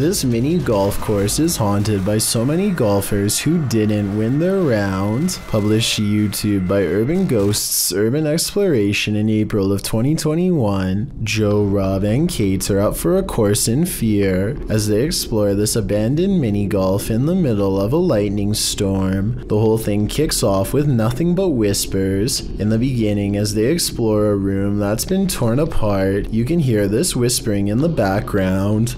This mini golf course is haunted by so many golfers who didn't win their round. Published YouTube by Urban Ghosts Urban Exploration in April of 2021, Joe, Rob, and Kate are up for a course in fear as they explore this abandoned mini golf in the middle of a lightning storm. The whole thing kicks off with nothing but whispers. In the beginning, as they explore a room that's been torn apart, you can hear this whispering in the background.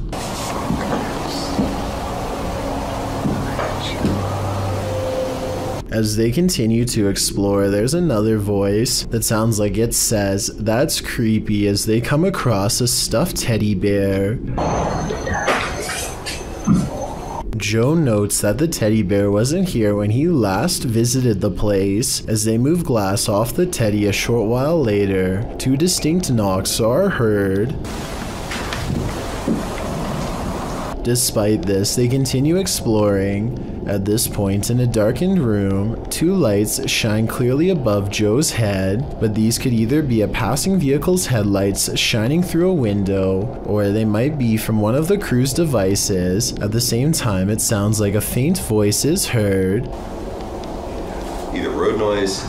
As they continue to explore, there's another voice that sounds like it says, That's creepy, as they come across a stuffed teddy bear. Joe notes that the teddy bear wasn't here when he last visited the place. As they move glass off the teddy a short while later, two distinct knocks are heard. Despite this, they continue exploring. At this point, in a darkened room, two lights shine clearly above Joe's head, but these could either be a passing vehicle's headlights shining through a window, or they might be from one of the crew's devices. At the same time, it sounds like a faint voice is heard. Either road noise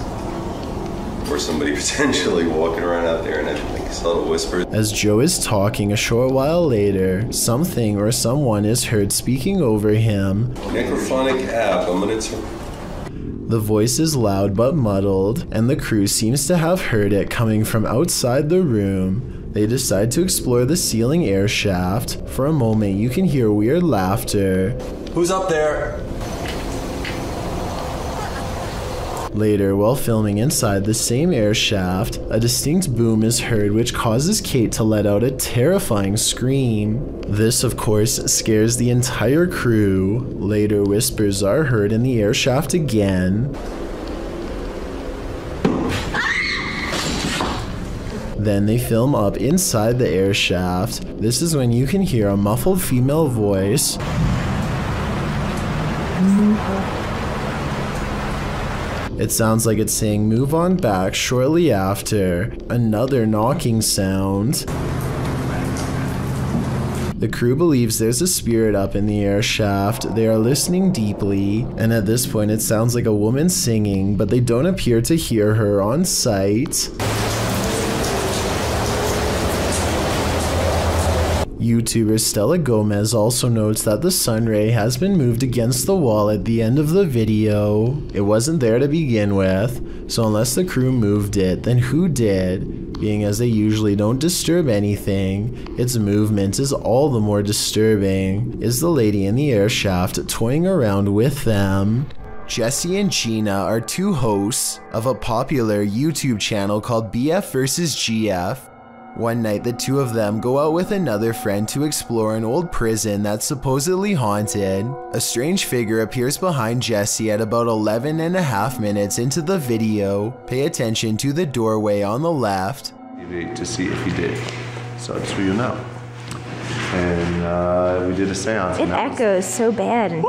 or somebody potentially walking around out there and I whisper. As Joe is talking a short while later, something or someone is heard speaking over him. Necrophonic app, I'm gonna. The voice is loud but muddled, and the crew seems to have heard it coming from outside the room. They decide to explore the ceiling air shaft. For a moment, you can hear weird laughter. Who's up there? Later, while filming inside the same air shaft, a distinct boom is heard which causes Kate to let out a terrifying scream. This, of course, scares the entire crew. Later, whispers are heard in the air shaft again. Then they film up inside the air shaft. This is when you can hear a muffled female voice. It sounds like it's saying move on back shortly after. Another knocking sound. The crew believes there's a spirit up in the air shaft. They are listening deeply, and at this point it sounds like a woman singing, but they don't appear to hear her on site. YouTuber Stella Gomez also notes that the sunray has been moved against the wall at the end of the video. It wasn't there to begin with, so unless the crew moved it, then who did? Being as they usually don't disturb anything, its movement is all the more disturbing. Is the lady in the air shaft toying around with them? Jesse and Gina are two hosts of a popular YouTube channel called BF vs GF. One night, the two of them go out with another friend to explore an old prison that's supposedly haunted. A strange figure appears behind Jesse at about 11 and a half minutes into the video. Pay attention to the doorway on the left. to see if he did. So just so you know. And uh, we did a seance. It and that was- echoes so bad.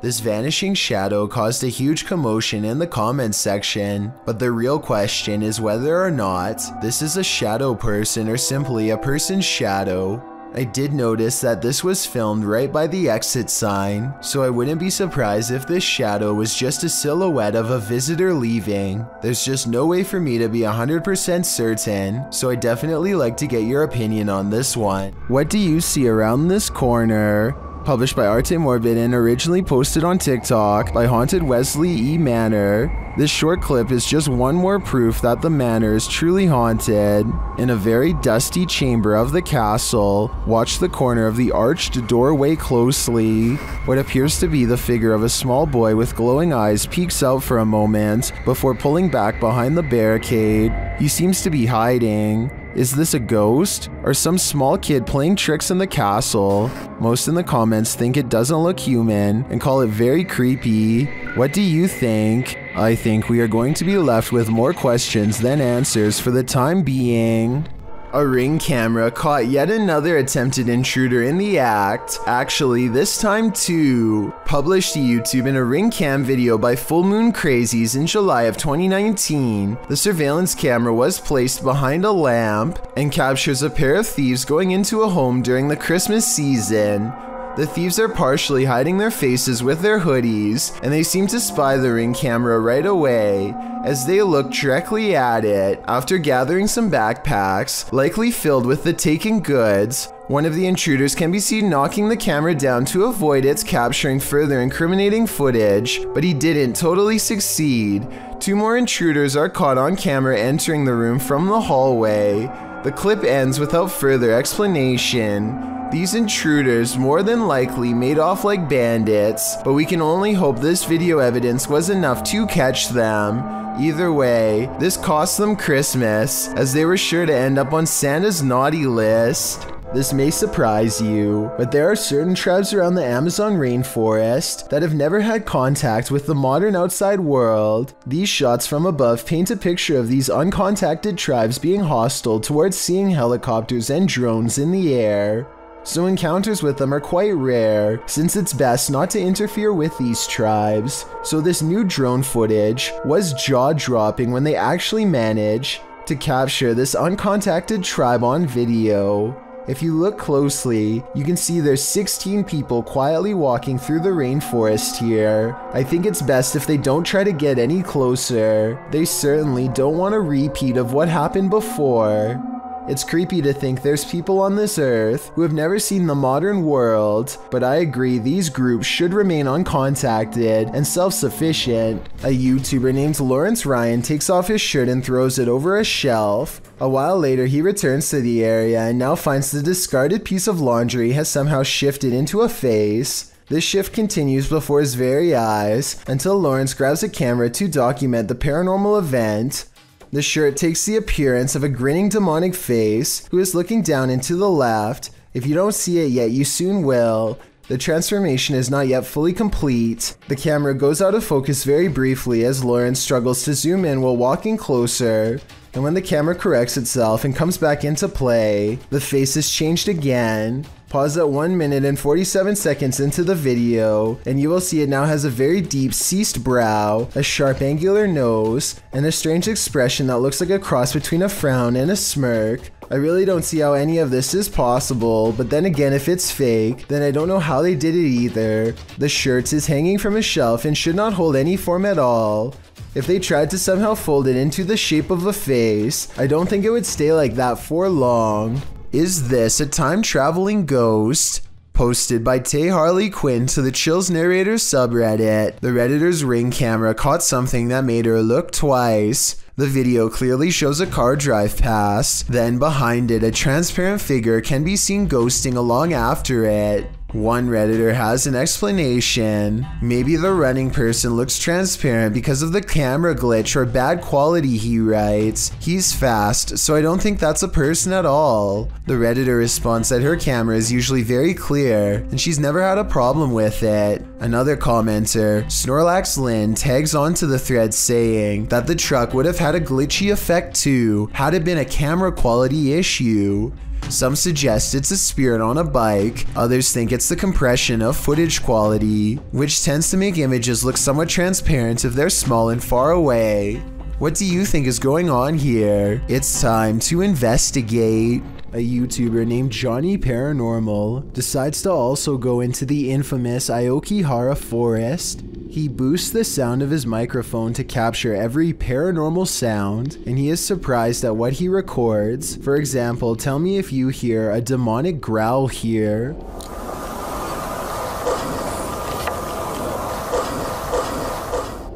This vanishing shadow caused a huge commotion in the comments section, but the real question is whether or not this is a shadow person or simply a person's shadow. I did notice that this was filmed right by the exit sign, so I wouldn't be surprised if this shadow was just a silhouette of a visitor leaving. There's just no way for me to be 100% certain, so I definitely like to get your opinion on this one. What do you see around this corner? Published by Arte Morbid and originally posted on TikTok by Haunted Wesley E. Manor. This short clip is just one more proof that the manor is truly haunted. In a very dusty chamber of the castle, watch the corner of the arched doorway closely. What appears to be the figure of a small boy with glowing eyes peeks out for a moment before pulling back behind the barricade. He seems to be hiding. Is this a ghost? Or some small kid playing tricks in the castle? Most in the comments think it doesn't look human and call it very creepy. What do you think? I think we are going to be left with more questions than answers for the time being. A ring camera caught yet another attempted intruder in the act. Actually, this time too. Published to YouTube in a ring cam video by Full Moon Crazies in July of 2019, the surveillance camera was placed behind a lamp and captures a pair of thieves going into a home during the Christmas season. The thieves are partially hiding their faces with their hoodies, and they seem to spy the ring camera right away as they look directly at it after gathering some backpacks, likely filled with the taken goods. One of the intruders can be seen knocking the camera down to avoid its capturing further incriminating footage, but he didn't totally succeed. Two more intruders are caught on camera entering the room from the hallway. The clip ends without further explanation. These intruders more than likely made off like bandits, but we can only hope this video evidence was enough to catch them. Either way, this cost them Christmas, as they were sure to end up on Santa's naughty list. This may surprise you, but there are certain tribes around the Amazon rainforest that have never had contact with the modern outside world. These shots from above paint a picture of these uncontacted tribes being hostile towards seeing helicopters and drones in the air so encounters with them are quite rare since it's best not to interfere with these tribes. So this new drone footage was jaw-dropping when they actually managed to capture this uncontacted tribe on video. If you look closely, you can see there's 16 people quietly walking through the rainforest here. I think it's best if they don't try to get any closer. They certainly don't want a repeat of what happened before. It's creepy to think there's people on this earth who have never seen the modern world, but I agree these groups should remain uncontacted and self-sufficient. A YouTuber named Lawrence Ryan takes off his shirt and throws it over a shelf. A while later, he returns to the area and now finds the discarded piece of laundry has somehow shifted into a face. This shift continues before his very eyes until Lawrence grabs a camera to document the paranormal event. The shirt takes the appearance of a grinning demonic face who is looking down into the left. If you don't see it yet, you soon will. The transformation is not yet fully complete. The camera goes out of focus very briefly as Lawrence struggles to zoom in while walking closer. And when the camera corrects itself and comes back into play, the face is changed again. Pause at 1 minute and 47 seconds into the video, and you will see it now has a very deep ceased brow, a sharp angular nose, and a strange expression that looks like a cross between a frown and a smirk. I really don't see how any of this is possible, but then again, if it's fake, then I don't know how they did it either. The shirt is hanging from a shelf and should not hold any form at all. If they tried to somehow fold it into the shape of a face, I don't think it would stay like that for long. Is this a time traveling ghost? Posted by Tay Harley Quinn to the Chills Narrators subreddit, the Redditor's ring camera caught something that made her look twice. The video clearly shows a car drive past, then behind it, a transparent figure can be seen ghosting along after it. One Redditor has an explanation. Maybe the running person looks transparent because of the camera glitch or bad quality, he writes. He's fast, so I don't think that's a person at all. The Redditor responds that her camera is usually very clear, and she's never had a problem with it. Another commenter, Snorlax Lynn, tags onto the thread saying that the truck would have had a glitchy effect too, had it been a camera quality issue. Some suggest it's a spirit on a bike, others think it's the compression of footage quality, which tends to make images look somewhat transparent if they're small and far away. What do you think is going on here? It's time to investigate. A YouTuber named Johnny Paranormal decides to also go into the infamous Aokigahara forest. He boosts the sound of his microphone to capture every paranormal sound, and he is surprised at what he records. For example, tell me if you hear a demonic growl here.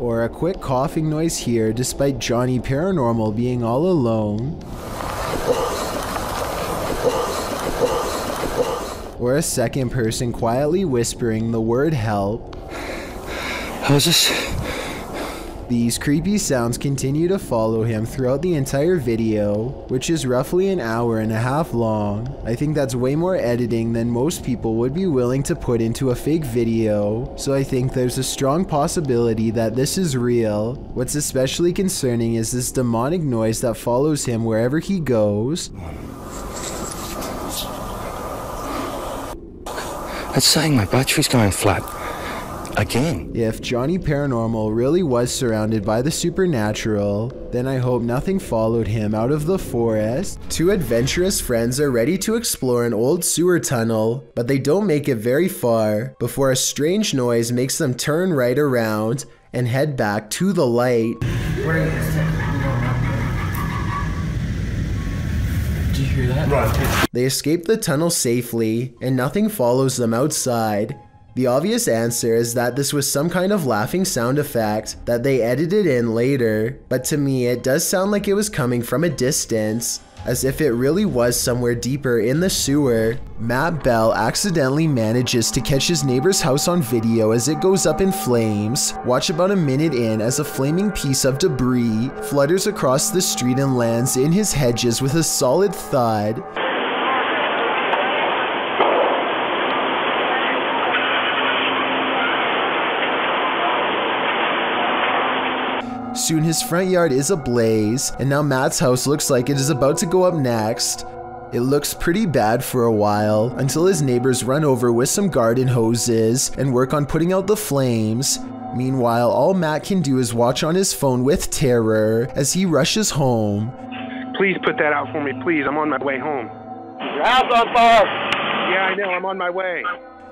Or a quick coughing noise here despite Johnny Paranormal being all alone. Or a second person quietly whispering the word help. How's this? These creepy sounds continue to follow him throughout the entire video, which is roughly an hour and a half long. I think that's way more editing than most people would be willing to put into a fake video, so I think there's a strong possibility that this is real. What's especially concerning is this demonic noise that follows him wherever he goes. It's saying my battery's going flat. Again. If Johnny Paranormal really was surrounded by the supernatural, then I hope nothing followed him out of the forest. Two adventurous friends are ready to explore an old sewer tunnel, but they don't make it very far before a strange noise makes them turn right around and head back to the light. Do you hear that? They escape the tunnel safely, and nothing follows them outside. The obvious answer is that this was some kind of laughing sound effect that they edited in later, but to me it does sound like it was coming from a distance, as if it really was somewhere deeper in the sewer. Matt Bell accidentally manages to catch his neighbor's house on video as it goes up in flames. Watch about a minute in as a flaming piece of debris flutters across the street and lands in his hedges with a solid thud. Soon his front yard is ablaze, and now Matt's house looks like it is about to go up next. It looks pretty bad for a while until his neighbors run over with some garden hoses and work on putting out the flames. Meanwhile, all Matt can do is watch on his phone with terror as he rushes home. Please put that out for me, please. I'm on my way home. Your house on fire! Yeah, I know. I'm on my way.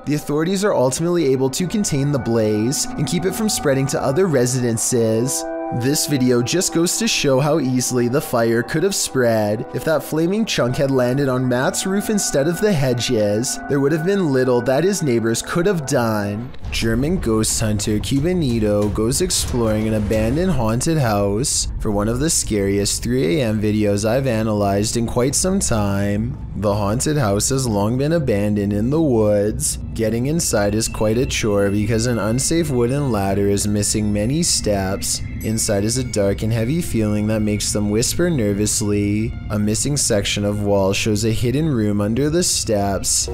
The authorities are ultimately able to contain the blaze and keep it from spreading to other residences. This video just goes to show how easily the fire could have spread. If that flaming chunk had landed on Matt's roof instead of the hedges, there would have been little that his neighbors could have done. German ghost hunter Cubanito goes exploring an abandoned haunted house for one of the scariest 3am videos I've analyzed in quite some time. The haunted house has long been abandoned in the woods. Getting inside is quite a chore because an unsafe wooden ladder is missing many steps. Inside is a dark and heavy feeling that makes them whisper nervously. A missing section of wall shows a hidden room under the steps.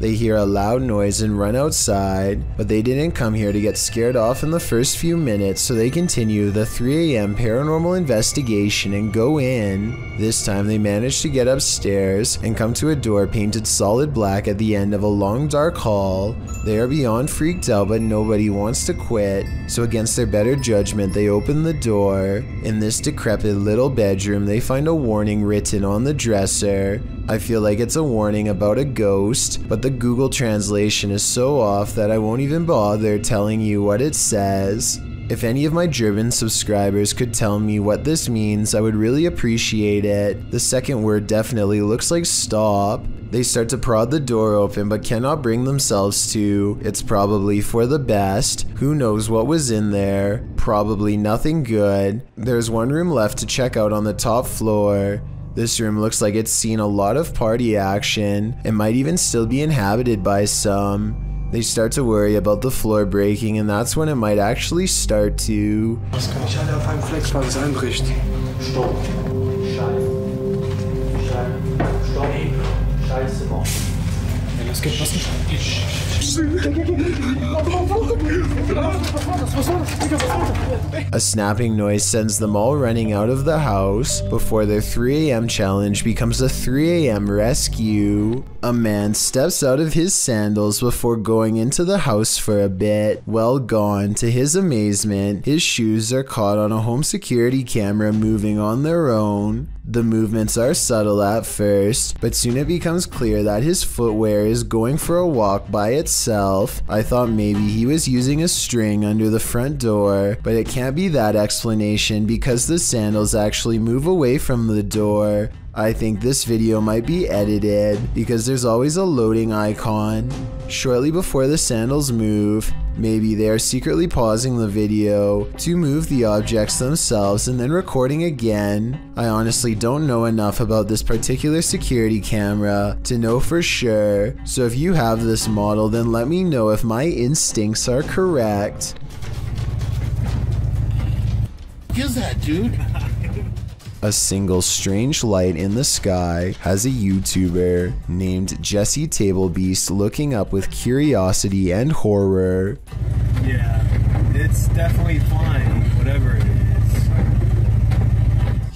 They hear a loud noise and run outside, but they didn't come here to get scared off in the first few minutes, so they continue the 3 a.m. paranormal investigation and go in. This time they manage to get upstairs and come to a door painted solid black at the end of a long dark hall. They are beyond freaked out, but nobody wants to quit, so against their better judgment, they open the door. In this decrepit little bedroom, they find a warning written on the dresser. I feel like it's a warning about a ghost, but the Google translation is so off that I won't even bother telling you what it says. If any of my German subscribers could tell me what this means, I would really appreciate it. The second word definitely looks like stop. They start to prod the door open but cannot bring themselves to. It's probably for the best. Who knows what was in there? Probably nothing good. There's one room left to check out on the top floor. This room looks like it's seen a lot of party action. It might even still be inhabited by some. They start to worry about the floor breaking, and that's when it might actually start to. A snapping noise sends them all running out of the house before their 3 a.m. challenge becomes a 3 a.m. rescue. A man steps out of his sandals before going into the house for a bit. Well gone. To his amazement, his shoes are caught on a home security camera moving on their own. The movements are subtle at first, but soon it becomes clear that his footwear is going for a walk by itself. I thought maybe he was using a string under the front door, but it can't be that explanation because the sandals actually move away from the door. I think this video might be edited because there's always a loading icon. Shortly before the sandals move, maybe they are secretly pausing the video to move the objects themselves and then recording again. I honestly don't know enough about this particular security camera to know for sure, so if you have this model then let me know if my instincts are correct. Is that, dude? A single strange light in the sky has a YouTuber named Jesse Table Beast looking up with curiosity and horror. Yeah. it's definitely flying, whatever.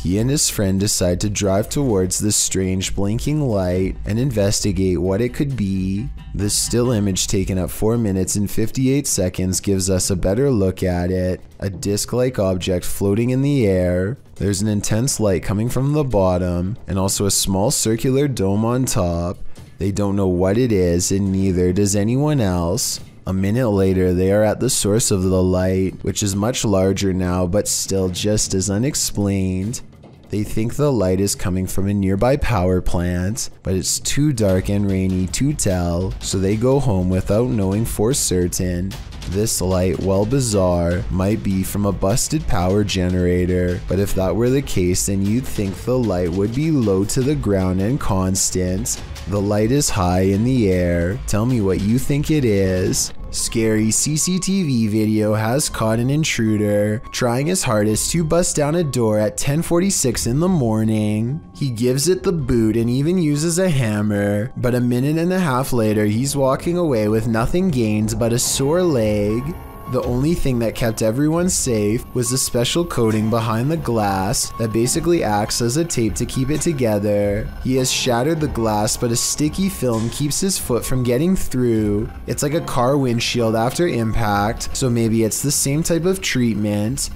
He and his friend decide to drive towards this strange blinking light and investigate what it could be. The still image taken at 4 minutes and 58 seconds gives us a better look at it. A disc like object floating in the air. There's an intense light coming from the bottom and also a small circular dome on top. They don't know what it is, and neither does anyone else. A minute later, they are at the source of the light, which is much larger now but still just as unexplained. They think the light is coming from a nearby power plant, but it's too dark and rainy to tell, so they go home without knowing for certain. This light, while bizarre, might be from a busted power generator, but if that were the case, then you'd think the light would be low to the ground and constant. The light is high in the air. Tell me what you think it is. Scary CCTV video has caught an intruder trying his hardest to bust down a door at 10:46 in the morning. He gives it the boot and even uses a hammer, but a minute and a half later he's walking away with nothing gained but a sore leg. The only thing that kept everyone safe was the special coating behind the glass that basically acts as a tape to keep it together. He has shattered the glass, but a sticky film keeps his foot from getting through. It's like a car windshield after impact, so maybe it's the same type of treatment.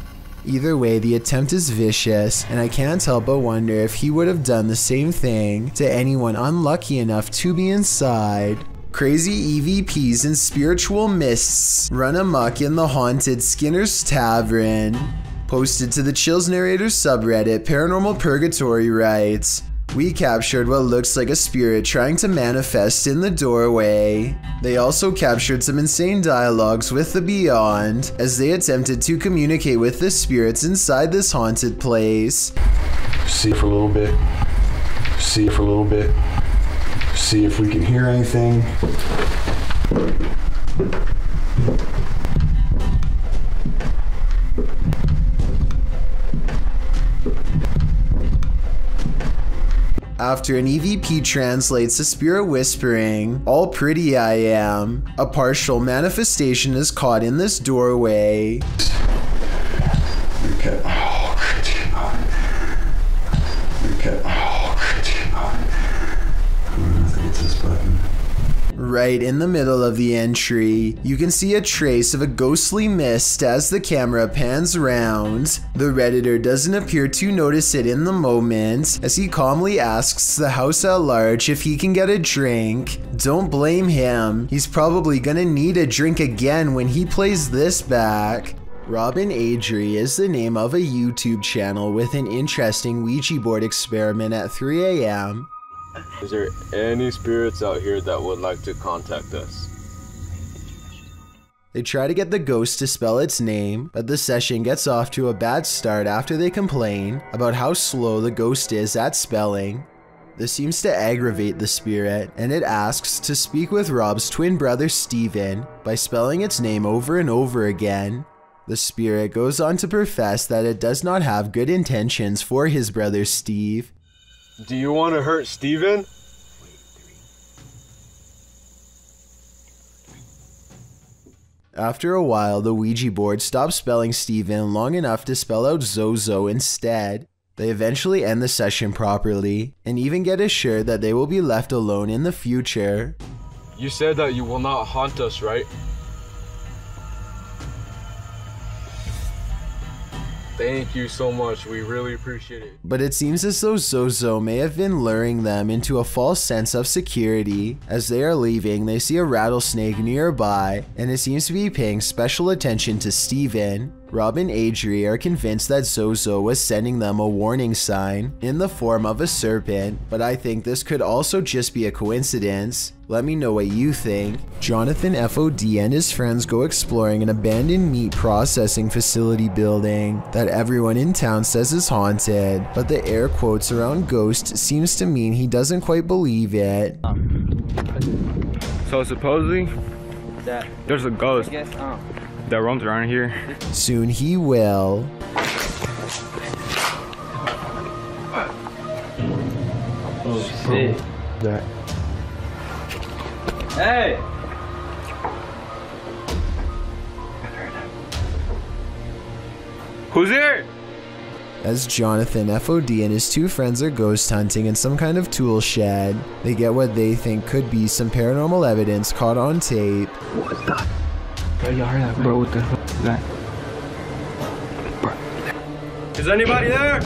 Either way, the attempt is vicious, and I can't help but wonder if he would have done the same thing to anyone unlucky enough to be inside. Crazy EVPs and spiritual mists run amok in the haunted Skinner's Tavern. Posted to the Chills Narrators subreddit, Paranormal Purgatory writes, we captured what looks like a spirit trying to manifest in the doorway. They also captured some insane dialogues with the Beyond as they attempted to communicate with the spirits inside this haunted place. See for a little bit. See for a little bit. See if we can hear anything. After an EVP translates a spirit whispering, all pretty I am, a partial manifestation is caught in this doorway. Right in the middle of the entry, you can see a trace of a ghostly mist as the camera pans around. The Redditor doesn't appear to notice it in the moment, as he calmly asks the house at large if he can get a drink. Don't blame him, he's probably gonna need a drink again when he plays this back. Rob and Adri is the name of a YouTube channel with an interesting Ouija board experiment at 3 a.m. Is there any spirits out here that would like to contact us? They try to get the ghost to spell its name, but the session gets off to a bad start after they complain about how slow the ghost is at spelling. This seems to aggravate the spirit, and it asks to speak with Rob's twin brother Steven by spelling its name over and over again. The spirit goes on to profess that it does not have good intentions for his brother Steve. Do you want to hurt Steven? After a while, the Ouija board stops spelling Steven long enough to spell out Zozo instead. They eventually end the session properly, and even get assured that they will be left alone in the future. You said that you will not haunt us, right? Thank you so much. We really appreciate it. But it seems as though Zozo may have been luring them into a false sense of security. As they are leaving, they see a rattlesnake nearby, and it seems to be paying special attention to Steven. Rob and Adri are convinced that Zozo was sending them a warning sign in the form of a serpent, but I think this could also just be a coincidence. Let me know what you think. Jonathan FOD and his friends go exploring an abandoned meat processing facility building that everyone in town says is haunted, but the air quotes around ghost seems to mean he doesn't quite believe it. So supposedly, That there's a ghost I guess, um, that roams around here. Soon he will. oh shit. That. Hey! Who's there? As Jonathan, FOD, and his two friends are ghost hunting in some kind of tool shed, they get what they think could be some paranormal evidence caught on tape. What the? Bro, y'all heard that, bro? What the fuck is that? Is anybody there?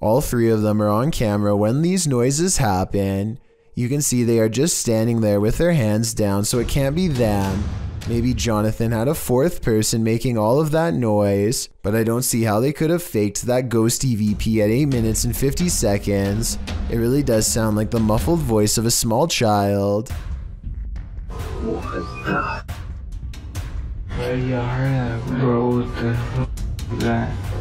All three of them are on camera when these noises happen. You can see they are just standing there with their hands down, so it can't be them. Maybe Jonathan had a fourth person making all of that noise, but I don't see how they could have faked that ghost EVP at 8 minutes and 50 seconds. It really does sound like the muffled voice of a small child. What the? Y'all heard bro? What the that?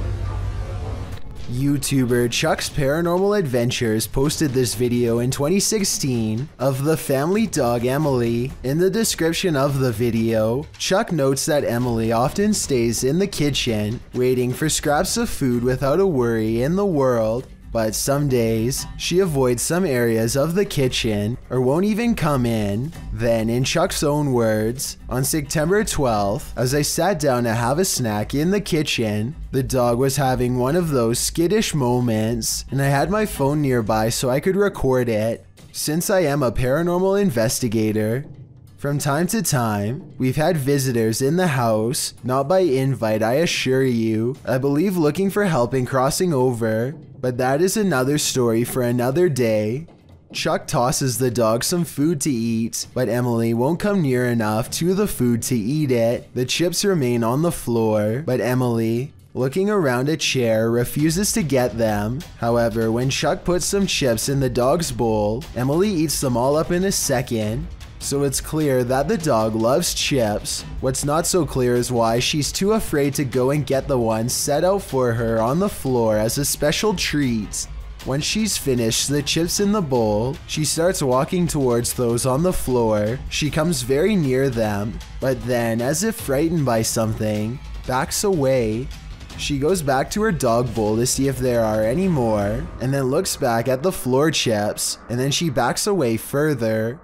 YouTuber Chuck's Paranormal Adventures posted this video in 2016 of the family dog Emily. In the description of the video, Chuck notes that Emily often stays in the kitchen waiting for scraps of food without a worry in the world. But some days, she avoids some areas of the kitchen or won't even come in. Then, in Chuck's own words, on September 12th, as I sat down to have a snack in the kitchen, the dog was having one of those skittish moments, and I had my phone nearby so I could record it. Since I am a paranormal investigator, from time to time, we've had visitors in the house, not by invite, I assure you. I believe looking for help in crossing over, but that is another story for another day. Chuck tosses the dog some food to eat, but Emily won't come near enough to the food to eat it. The chips remain on the floor, but Emily, looking around a chair, refuses to get them. However, when Chuck puts some chips in the dog's bowl, Emily eats them all up in a second. So it's clear that the dog loves chips. What's not so clear is why she's too afraid to go and get the ones set out for her on the floor as a special treat. When she's finished the chips in the bowl, she starts walking towards those on the floor. She comes very near them, but then, as if frightened by something, backs away. She goes back to her dog bowl to see if there are any more, and then looks back at the floor chips, and then she backs away further.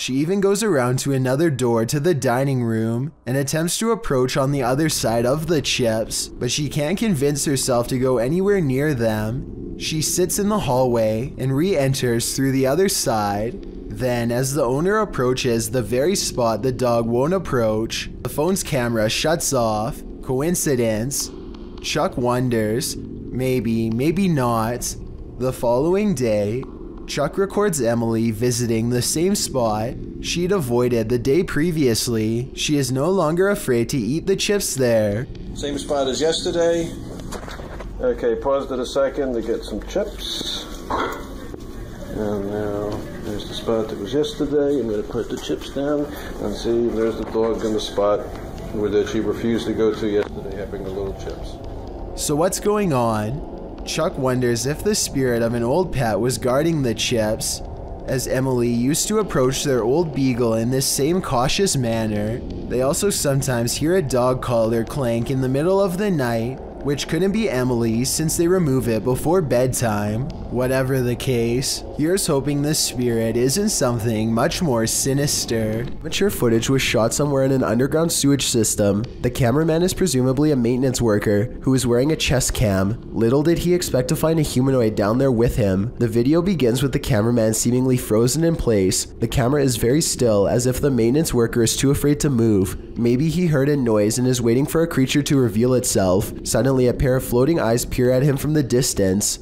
She even goes around to another door to the dining room and attempts to approach on the other side of the chips, but she can't convince herself to go anywhere near them. She sits in the hallway and re enters through the other side. Then, as the owner approaches the very spot the dog won't approach, the phone's camera shuts off. Coincidence? Chuck wonders. Maybe, maybe not. The following day, Chuck records Emily visiting the same spot she'd avoided the day previously. She is no longer afraid to eat the chips there. Same spot as yesterday. Okay, paused it a second to get some chips. And now there's the spot that was yesterday. I'm going to put the chips down and see there's the dog in the spot where that she refused to go to yesterday having the little chips. So what's going on? Chuck wonders if the spirit of an old pet was guarding the chips, as Emily used to approach their old beagle in this same cautious manner. They also sometimes hear a dog collar clank in the middle of the night, which couldn't be Emily since they remove it before bedtime. Whatever the case, here's hoping the spirit isn't something much more sinister. Mature footage was shot somewhere in an underground sewage system. The cameraman is presumably a maintenance worker who is wearing a chest cam. Little did he expect to find a humanoid down there with him. The video begins with the cameraman seemingly frozen in place. The camera is very still as if the maintenance worker is too afraid to move. Maybe he heard a noise and is waiting for a creature to reveal itself. Suddenly a pair of floating eyes peer at him from the distance.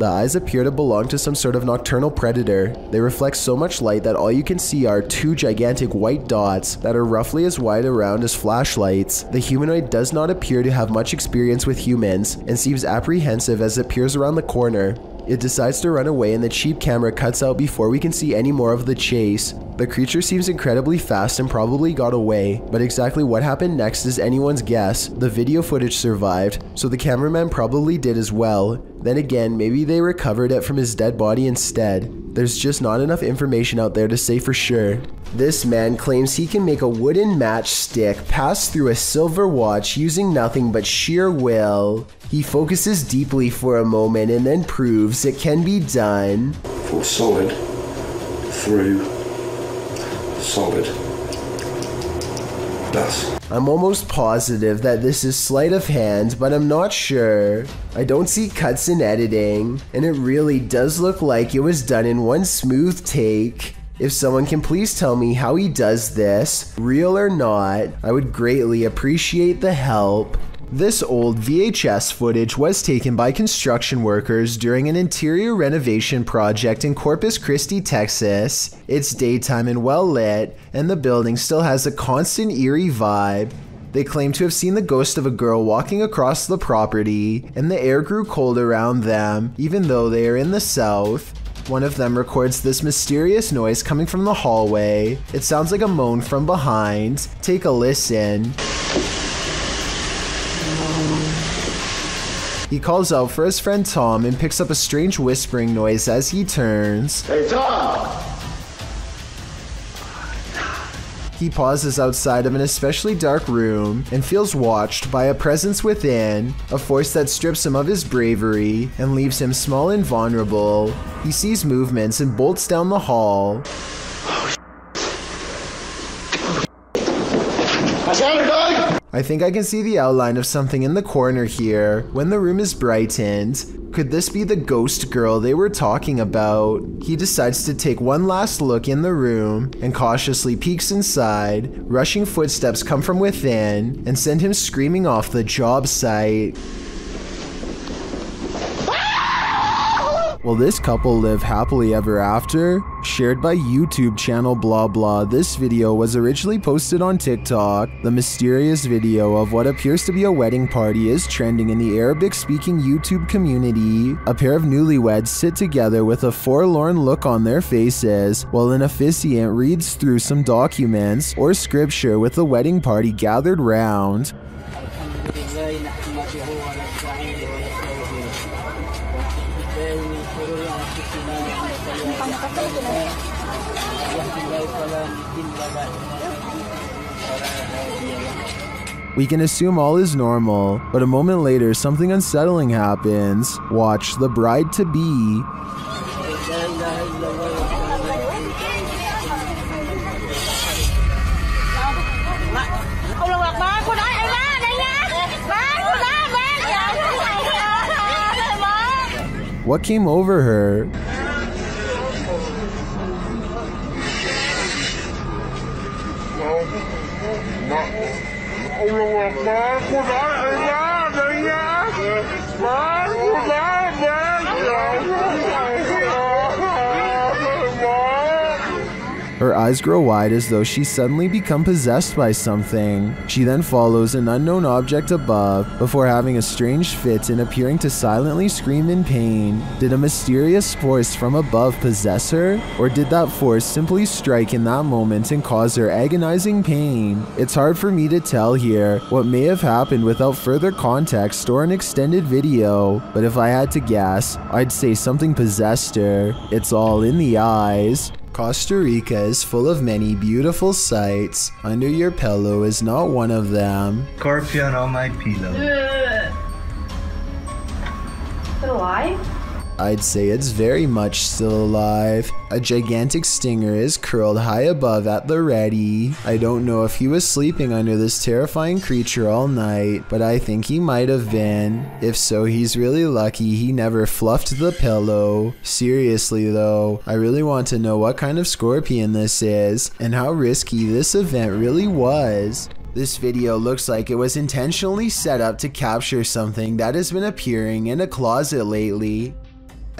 The eyes appear to belong to some sort of nocturnal predator. They reflect so much light that all you can see are two gigantic white dots that are roughly as wide around as flashlights. The humanoid does not appear to have much experience with humans and seems apprehensive as it peers around the corner. It decides to run away and the cheap camera cuts out before we can see any more of the chase. The creature seems incredibly fast and probably got away, but exactly what happened next is anyone's guess. The video footage survived, so the cameraman probably did as well. Then again, maybe they recovered it from his dead body instead. There's just not enough information out there to say for sure. This man claims he can make a wooden matchstick pass through a silver watch using nothing but sheer will. He focuses deeply for a moment and then proves it can be done. For solid through solid. Thus. I'm almost positive that this is sleight of hand, but I'm not sure. I don't see cuts in editing, and it really does look like it was done in one smooth take. If someone can please tell me how he does this, real or not, I would greatly appreciate the help. This old VHS footage was taken by construction workers during an interior renovation project in Corpus Christi, Texas. It's daytime and well lit, and the building still has a constant eerie vibe. They claim to have seen the ghost of a girl walking across the property, and the air grew cold around them, even though they are in the south. One of them records this mysterious noise coming from the hallway. It sounds like a moan from behind. Take a listen. He calls out for his friend Tom and picks up a strange whispering noise as he turns. Hey, Tom! He pauses outside of an especially dark room and feels watched by a presence within, a force that strips him of his bravery and leaves him small and vulnerable. He sees movements and bolts down the hall. Oh, I think I can see the outline of something in the corner here when the room is brightened. Could this be the ghost girl they were talking about? He decides to take one last look in the room and cautiously peeks inside. Rushing footsteps come from within and send him screaming off the job site. Will this couple live happily ever after? Shared by YouTube channel blah blah, this video was originally posted on TikTok. The mysterious video of what appears to be a wedding party is trending in the Arabic speaking YouTube community. A pair of newlyweds sit together with a forlorn look on their faces while an officiant reads through some documents or scripture with the wedding party gathered round. We can assume all is normal, but a moment later something unsettling happens. Watch the bride to be. What came over her? الرحمن قل أعلم Her eyes grow wide as though she's suddenly become possessed by something. She then follows an unknown object above before having a strange fit and appearing to silently scream in pain. Did a mysterious force from above possess her? Or did that force simply strike in that moment and cause her agonizing pain? It's hard for me to tell here what may have happened without further context or an extended video, but if I had to guess, I'd say something possessed her. It's all in the eyes. Costa Rica is full of many beautiful sights. Under your pillow is not one of them. Scorpion on my pillow. Is it alive? I'd say it's very much still alive. A gigantic stinger is curled high above at the ready. I don't know if he was sleeping under this terrifying creature all night, but I think he might have been. If so, he's really lucky he never fluffed the pillow. Seriously though, I really want to know what kind of scorpion this is and how risky this event really was. This video looks like it was intentionally set up to capture something that has been appearing in a closet lately.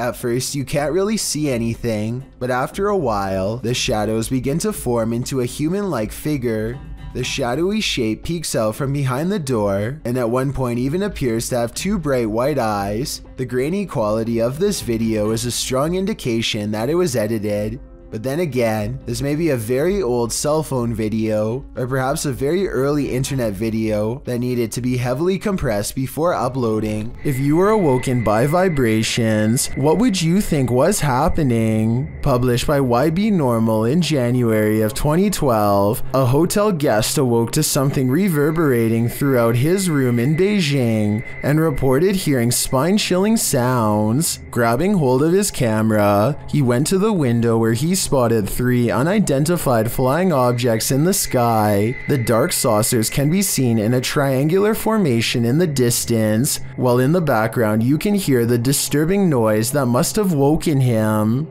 At first, you can't really see anything, but after a while, the shadows begin to form into a human like figure. The shadowy shape peeks out from behind the door, and at one point even appears to have two bright white eyes. The grainy quality of this video is a strong indication that it was edited. But then again, this may be a very old cell phone video, or perhaps a very early internet video that needed to be heavily compressed before uploading. If you were awoken by vibrations, what would you think was happening? Published by YB Normal in January of 2012, a hotel guest awoke to something reverberating throughout his room in Beijing and reported hearing spine chilling sounds. Grabbing hold of his camera, he went to the window where he spotted three unidentified flying objects in the sky. The dark saucers can be seen in a triangular formation in the distance, while in the background you can hear the disturbing noise that must have woken him.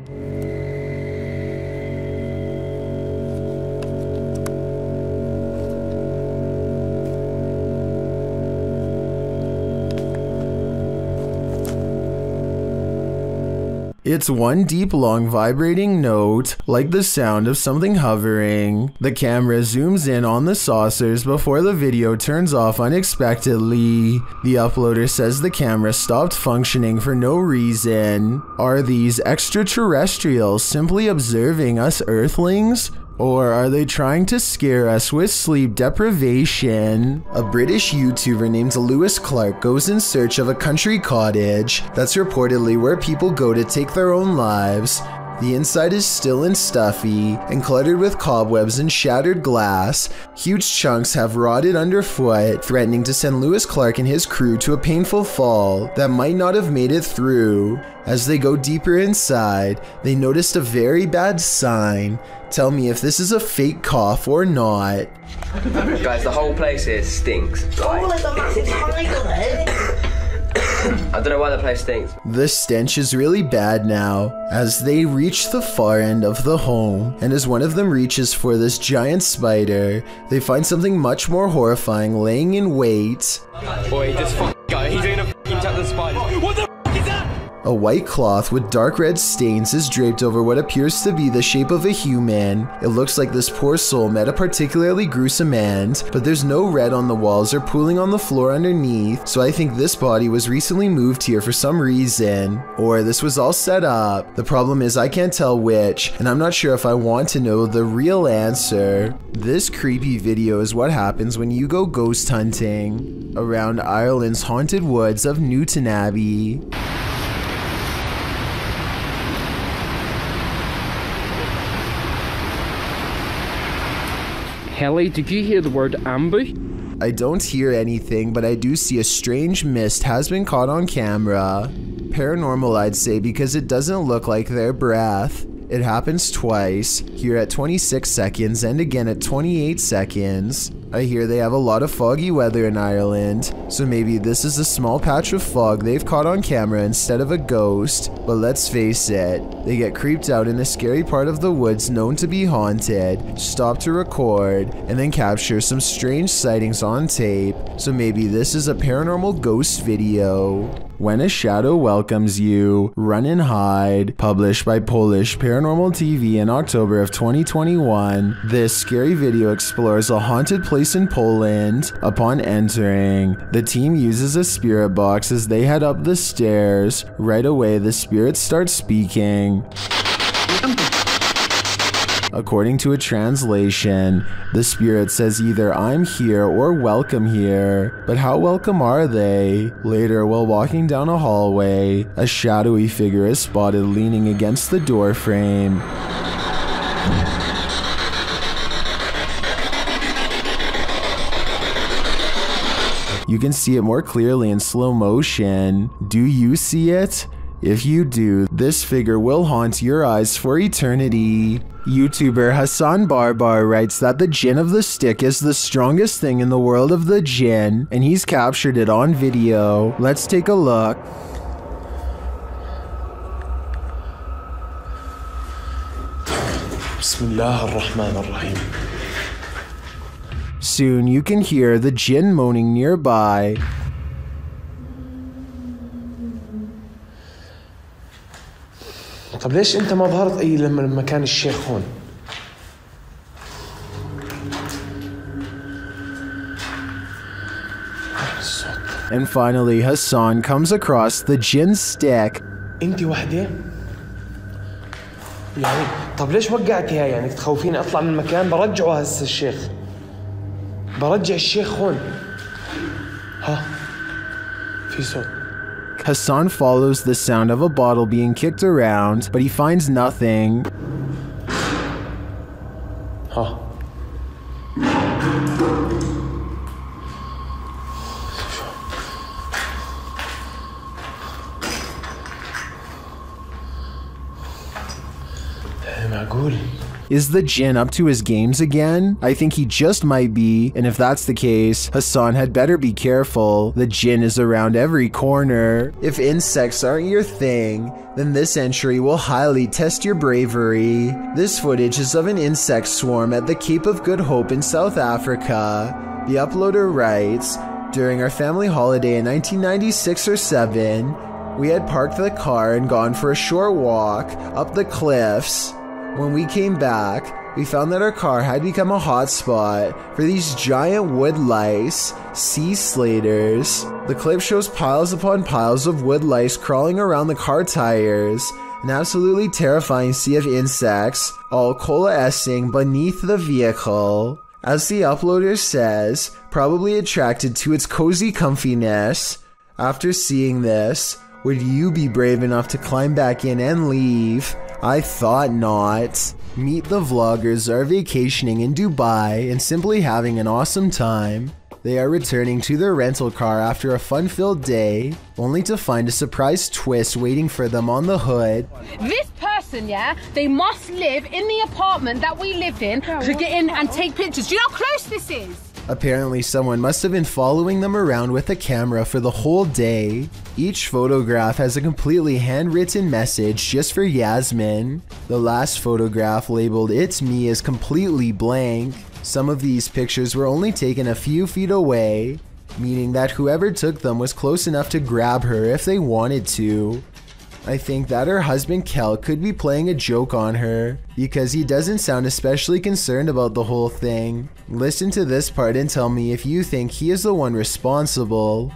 It's one deep, long, vibrating note, like the sound of something hovering. The camera zooms in on the saucers before the video turns off unexpectedly. The uploader says the camera stopped functioning for no reason. Are these extraterrestrials simply observing us Earthlings? Or are they trying to scare us with sleep deprivation? A British YouTuber named Lewis Clark goes in search of a country cottage that's reportedly where people go to take their own lives. The inside is still and stuffy and cluttered with cobwebs and shattered glass. Huge chunks have rotted underfoot, threatening to send Lewis Clark and his crew to a painful fall that might not have made it through. As they go deeper inside, they noticed a very bad sign. Tell me if this is a fake cough or not. Guys, the whole place here stinks. Like, I don't know why the place stinks. The stench is really bad now. As they reach the far end of the home, and as one of them reaches for this giant spider, they find something much more horrifying laying in wait. Boy, this fuck guy, he's gonna fucking attack the spider. A white cloth with dark red stains is draped over what appears to be the shape of a human. It looks like this poor soul met a particularly gruesome end, but there's no red on the walls or pooling on the floor underneath, so I think this body was recently moved here for some reason. Or this was all set up. The problem is I can't tell which, and I'm not sure if I want to know the real answer. This creepy video is what happens when you go ghost hunting around Ireland's haunted woods of Newton Abbey. Helly, did you hear the word ambush? I don't hear anything, but I do see a strange mist has been caught on camera. Paranormal, I'd say, because it doesn't look like their breath. It happens twice, here at 26 seconds and again at 28 seconds. I hear they have a lot of foggy weather in Ireland, so maybe this is a small patch of fog they've caught on camera instead of a ghost. But let's face it, they get creeped out in a scary part of the woods known to be haunted, stop to record, and then capture some strange sightings on tape. So maybe this is a paranormal ghost video. When a Shadow Welcomes You, Run and Hide, published by Polish Paranormal TV in October of 2021. This scary video explores a haunted place in Poland. Upon entering, the team uses a spirit box as they head up the stairs. Right away, the spirits start speaking. According to a translation, the spirit says either I'm here or welcome here. But how welcome are they? Later, while walking down a hallway, a shadowy figure is spotted leaning against the door frame. You can see it more clearly in slow motion. Do you see it? If you do, this figure will haunt your eyes for eternity. YouTuber Hassan Barbar writes that the Jinn of the Stick is the strongest thing in the world of the Jinn, and he's captured it on video. Let's take a look. Soon you can hear the Jinn moaning nearby. طب ليش انت ما ظهرت اي لما لما كان الشيخ هون؟ And finally, Hassan comes across the Jinn stick. انت وحدة؟ يعني طب ليش وقعتي هاي؟ يعني تخوفيني اطلع من المكان؟ برجعه هسه الشيخ. برجع الشيخ هون. ها. في صوت. Hassan follows the sound of a bottle being kicked around, but he finds nothing. ها Is the Jinn up to his games again? I think he just might be, and if that's the case, Hassan had better be careful. The Jinn is around every corner. If insects aren't your thing, then this entry will highly test your bravery. This footage is of an insect swarm at the Cape of Good Hope in South Africa. The uploader writes, During our family holiday in 1996 or 7, we had parked the car and gone for a short walk up the cliffs. When we came back, we found that our car had become a hotspot for these giant wood lice, sea slaters. The clip shows piles upon piles of wood lice crawling around the car tires, an absolutely terrifying sea of insects, all coalescing beneath the vehicle. As the uploader says, probably attracted to its cozy comfiness. After seeing this, would you be brave enough to climb back in and leave? I thought not. Meet the vloggers are vacationing in Dubai and simply having an awesome time. They are returning to their rental car after a fun filled day, only to find a surprise twist waiting for them on the hood. This person, yeah, they must live in the apartment that we lived in to get in and take pictures. Do you know how close this is? Apparently, someone must have been following them around with a camera for the whole day. Each photograph has a completely handwritten message just for Yasmin. The last photograph, labeled It's Me, is completely blank. Some of these pictures were only taken a few feet away, meaning that whoever took them was close enough to grab her if they wanted to. I think that her husband Kel could be playing a joke on her because he doesn't sound especially concerned about the whole thing. Listen to this part and tell me if you think he is the one responsible.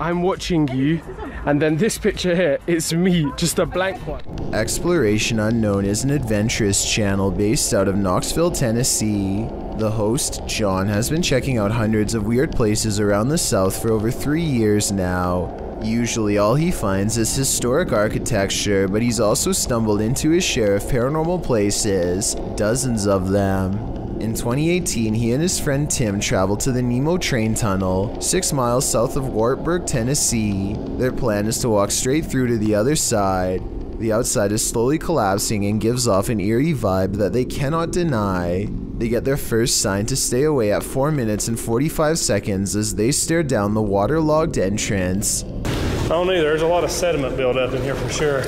I'm watching you, and then this picture here, it's me, just a blank one. Exploration Unknown is an adventurous channel based out of Knoxville, Tennessee. The host, John, has been checking out hundreds of weird places around the South for over three years now. Usually, all he finds is historic architecture, but he's also stumbled into his share of paranormal places, dozens of them. In 2018, he and his friend Tim traveled to the Nemo train tunnel, six miles south of Wartburg, Tennessee. Their plan is to walk straight through to the other side. The outside is slowly collapsing and gives off an eerie vibe that they cannot deny. They get their first sign to stay away at 4 minutes and 45 seconds as they stare down the waterlogged entrance. I don't either. There's a lot of sediment buildup in here for sure.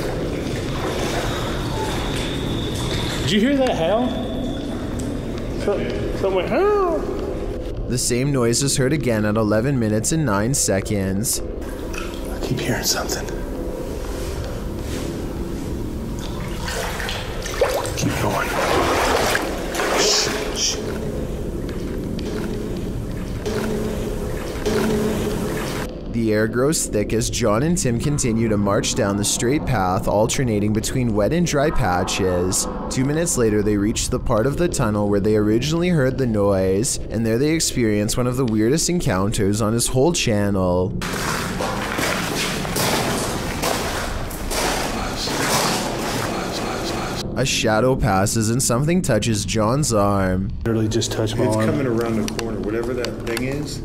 Did you hear that howl? Something went, howl. The same noise is heard again at 11 minutes and 9 seconds. I keep hearing something. Keep going. The air grows thick as John and Tim continue to march down the straight path, alternating between wet and dry patches. Two minutes later, they reach the part of the tunnel where they originally heard the noise, and there they experience one of the weirdest encounters on his whole channel. A shadow passes and something touches John's arm. Literally just touched my It's arm. coming around the corner. Whatever that thing is,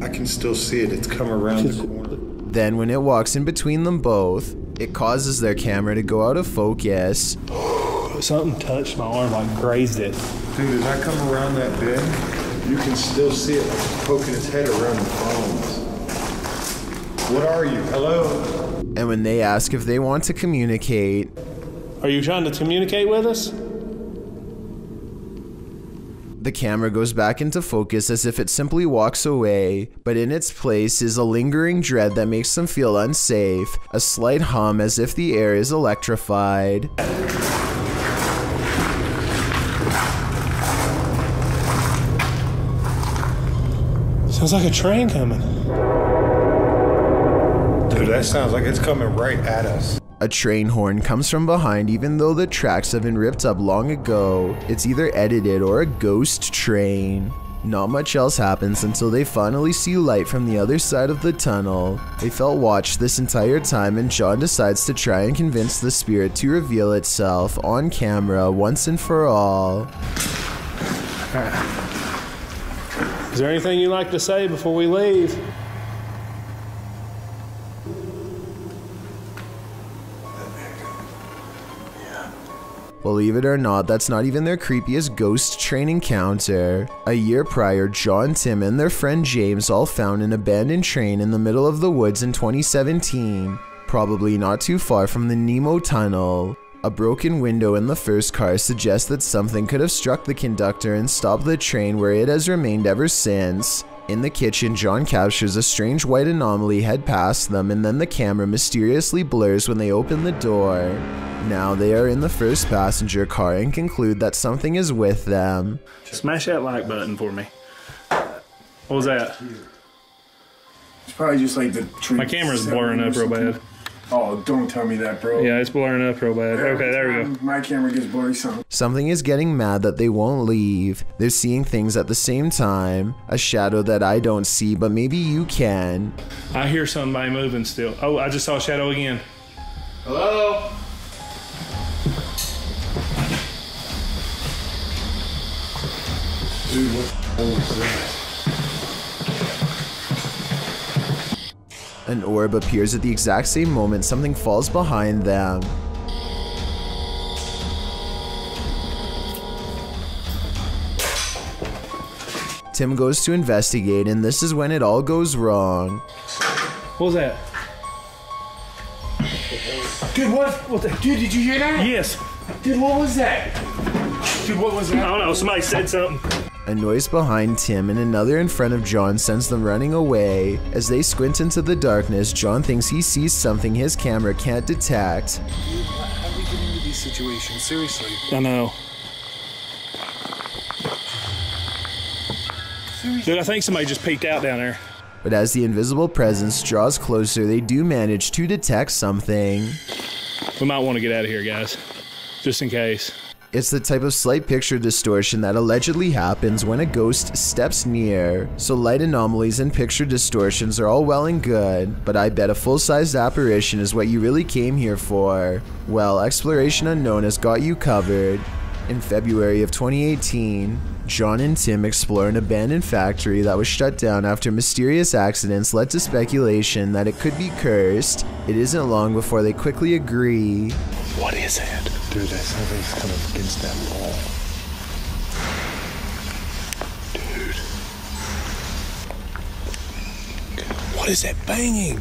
I can still see it. It's come around the corner. Then, when it walks in between them both, it causes their camera to go out of focus. Something touched my arm, like grazed it. Dude, as I come around that bend, you can still see it like poking its head around the phones. What are you? Hello? And when they ask if they want to communicate, Are you trying to communicate with us? the camera goes back into focus as if it simply walks away, but in its place is a lingering dread that makes them feel unsafe, a slight hum as if the air is electrified. Sounds like a train coming. Dude, that sounds like it's coming right at us. A train horn comes from behind even though the tracks have been ripped up long ago. It's either edited or a ghost train. Not much else happens until they finally see light from the other side of the tunnel. They felt watched this entire time and John decides to try and convince the spirit to reveal itself on camera once and for all. Is there anything you'd like to say before we leave? Believe it or not, that's not even their creepiest ghost train encounter. A year prior, John, Tim, and their friend James all found an abandoned train in the middle of the woods in 2017, probably not too far from the Nemo Tunnel. A broken window in the first car suggests that something could have struck the conductor and stopped the train where it has remained ever since. In the kitchen, John captures a strange white anomaly head past them and then the camera mysteriously blurs when they open the door. Now they are in the first passenger car and conclude that something is with them. Smash that like button for me. What was that? It's probably just like the tree. My camera's blurring up real bad. Oh, don't tell me that, bro. Yeah, it's blurring up real bad. Okay, there we go. My camera gets blurry some. Something is getting mad that they won't leave. They're seeing things at the same time. A shadow that I don't see, but maybe you can. I hear somebody moving still. Oh, I just saw a shadow again. Hello? Dude, what the hell is that? An orb appears at the exact same moment something falls behind them. Tim goes to investigate, and this is when it all goes wrong. What was that? Dude, what? What the? Dude, did you hear that? Yes. Dude, what was that? Dude, what was that? I don't know. Somebody said something. A noise behind Tim and another in front of John sends them running away. As they squint into the darkness, John thinks he sees something his camera can't detect. How do we get into these situations? Seriously. I know. Dude, I think somebody just peeked out down there. But as the invisible presence draws closer, they do manage to detect something. We might want to get out of here, guys. Just in case. It's the type of slight picture distortion that allegedly happens when a ghost steps near. So light anomalies and picture distortions are all well and good, but I bet a full-sized apparition is what you really came here for. Well, Exploration Unknown has got you covered. In February of 2018, John and Tim explore an abandoned factory that was shut down after mysterious accidents led to speculation that it could be cursed. It isn't long before they quickly agree. What is it? Dude, that something's coming against that wall. Dude. What is that banging?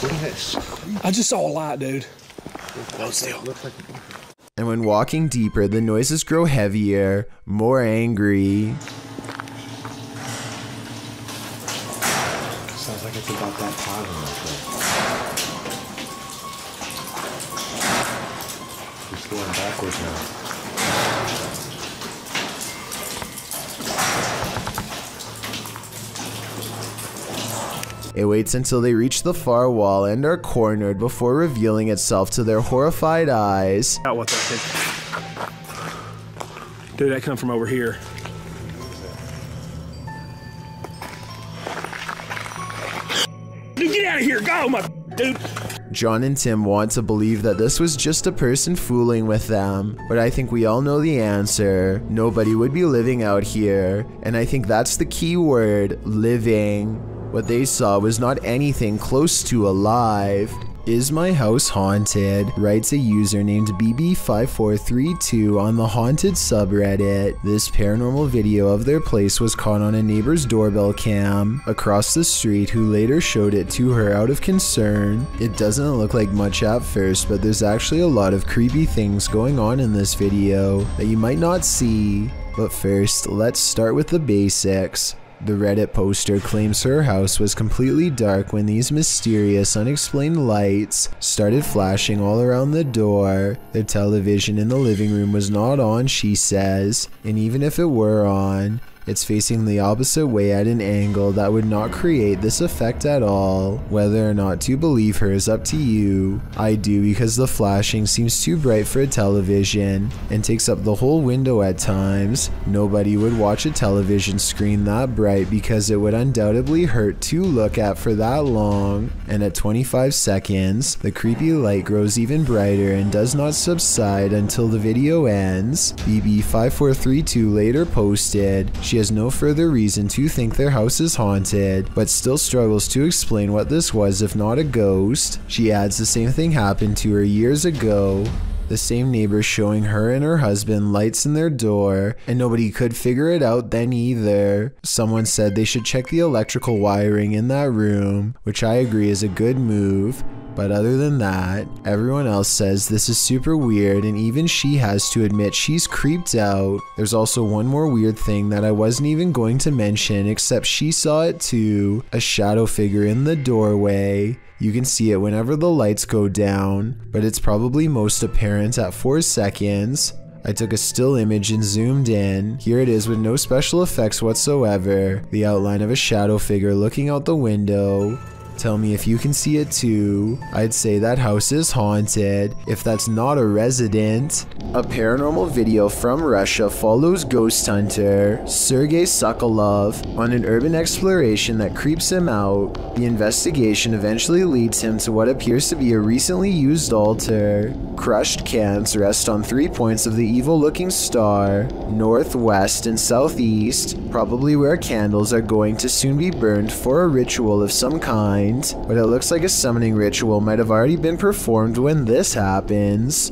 What is that scream? I just saw a light, dude. Hold still. And when walking deeper, the noises grow heavier, more angry. Going backwards now. It waits until they reach the far wall and are cornered before revealing itself to their horrified eyes. Out what that thing. Dude, that come from over here. Dude, get out of here! Go, my dude! John and Tim want to believe that this was just a person fooling with them, but I think we all know the answer. Nobody would be living out here, and I think that's the key word living. What they saw was not anything close to alive. Is my house haunted? Writes a user named BB5432 on the haunted subreddit. This paranormal video of their place was caught on a neighbor's doorbell cam across the street who later showed it to her out of concern. It doesn't look like much at first, but there's actually a lot of creepy things going on in this video that you might not see. But first, let's start with the basics. The Reddit poster claims her house was completely dark when these mysterious, unexplained lights started flashing all around the door. The television in the living room was not on, she says, and even if it were on, It's facing the opposite way at an angle that would not create this effect at all. Whether or not to believe her is up to you. I do because the flashing seems too bright for a television and takes up the whole window at times. Nobody would watch a television screen that bright because it would undoubtedly hurt to look at for that long. And at 25 seconds, the creepy light grows even brighter and does not subside until the video ends. BB5432 later posted, she has no further reason to think their house is haunted, but still struggles to explain what this was if not a ghost. She adds the same thing happened to her years ago. The same neighbor showing her and her husband lights in their door, and nobody could figure it out then either. Someone said they should check the electrical wiring in that room, which I agree is a good move. But other than that, everyone else says this is super weird, and even she has to admit she's creeped out. There's also one more weird thing that I wasn't even going to mention, except she saw it too a shadow figure in the doorway. You can see it whenever the lights go down, but it's probably most apparent at 4 seconds. I took a still image and zoomed in. Here it is with no special effects whatsoever. The outline of a shadow figure looking out the window. Tell me if you can see it too. I'd say that house is haunted, if that's not a resident. A paranormal video from Russia follows ghost hunter Sergei Sokolov on an urban exploration that creeps him out. The investigation eventually leads him to what appears to be a recently used altar. Crushed cans rest on three points of the evil looking star, northwest and southeast, probably where candles are going to soon be burned for a ritual of some kind point, but it looks like a summoning ritual might have already been performed when this happens.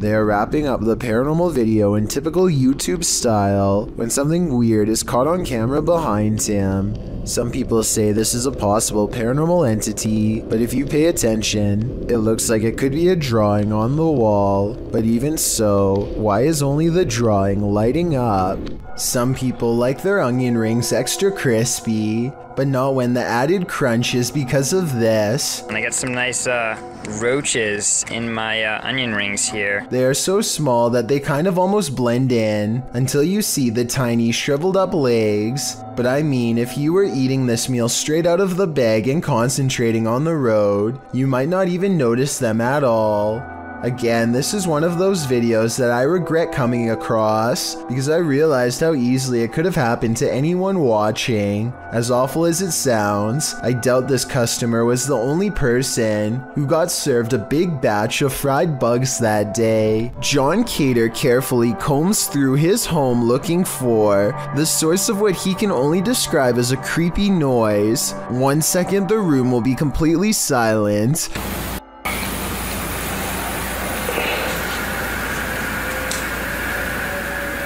They are wrapping up the paranormal video in typical YouTube style when something weird is caught on camera behind him. Some people say this is a possible paranormal entity, but if you pay attention, it looks like it could be a drawing on the wall. But even so, why is only the drawing lighting up? Some people like their onion rings extra crispy, but not when the added crunch is because of this. And I got some nice uh, roaches in my uh, onion rings here. They are so small that they kind of almost blend in until you see the tiny shriveled up legs. But I mean, if you were eating this meal straight out of the bag and concentrating on the road, you might not even notice them at all. Again, this is one of those videos that I regret coming across because I realized how easily it could have happened to anyone watching. As awful as it sounds, I doubt this customer was the only person who got served a big batch of fried bugs that day. John Cater carefully combs through his home looking for the source of what he can only describe as a creepy noise. One second the room will be completely silent.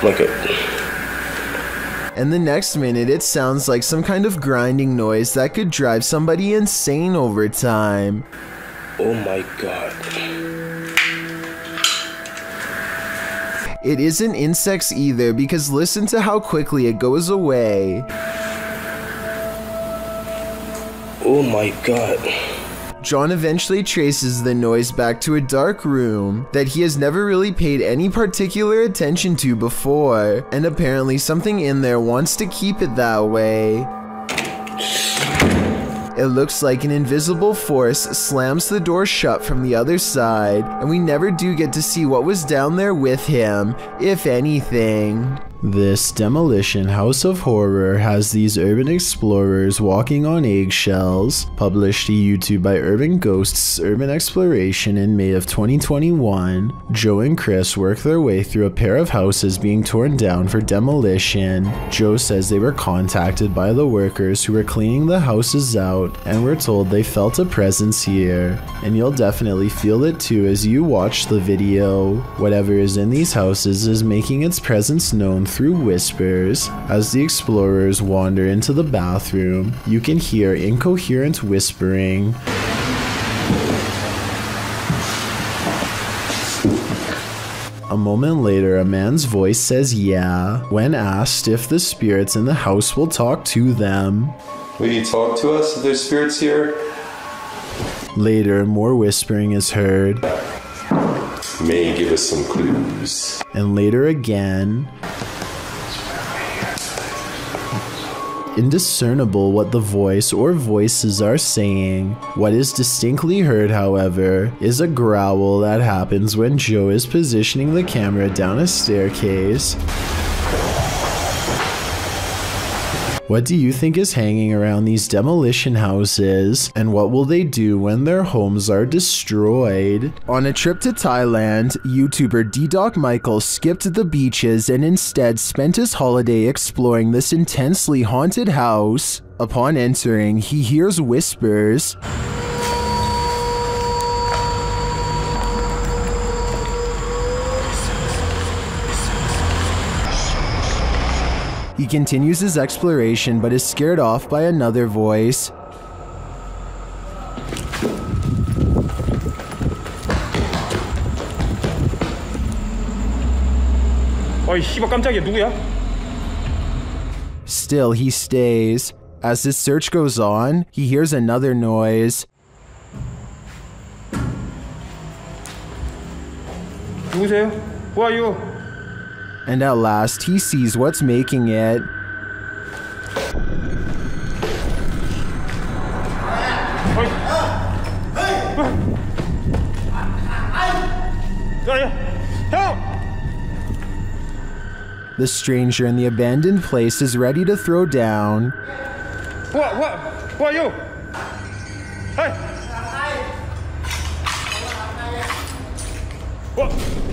Look at. And the next minute, it sounds like some kind of grinding noise that could drive somebody insane over time. Oh my god. It isn't insects either because listen to how quickly it goes away. Oh my god. John eventually traces the noise back to a dark room that he has never really paid any particular attention to before, and apparently something in there wants to keep it that way. It looks like an invisible force slams the door shut from the other side, and we never do get to see what was down there with him, if anything. This demolition house of horror has these urban explorers walking on eggshells, published to YouTube by Urban Ghosts Urban Exploration in May of 2021. Joe and Chris work their way through a pair of houses being torn down for demolition. Joe says they were contacted by the workers who were cleaning the houses out and were told they felt a presence here. And you'll definitely feel it too as you watch the video. Whatever is in these houses is making its presence known through whispers. As the explorers wander into the bathroom, you can hear incoherent whispering. A moment later, a man's voice says yeah when asked if the spirits in the house will talk to them. Will you talk to us if there's spirits here? Later, more whispering is heard. may give us some clues. and later again. Indiscernible what the voice or voices are saying. What is distinctly heard, however, is a growl that happens when Joe is positioning the camera down a staircase. What do you think is hanging around these demolition houses? And what will they do when their homes are destroyed? On a trip to Thailand, YouTuber D-Doc Michael skipped the beaches and instead spent his holiday exploring this intensely haunted house. Upon entering, he hears whispers. He continues his exploration but is scared off by another voice. Still, he stays. As his search goes on, he hears another noise. Who are you? And at last, he sees what's making it. The stranger in the abandoned place is ready to throw down. What? What? Who are you? Hey! What?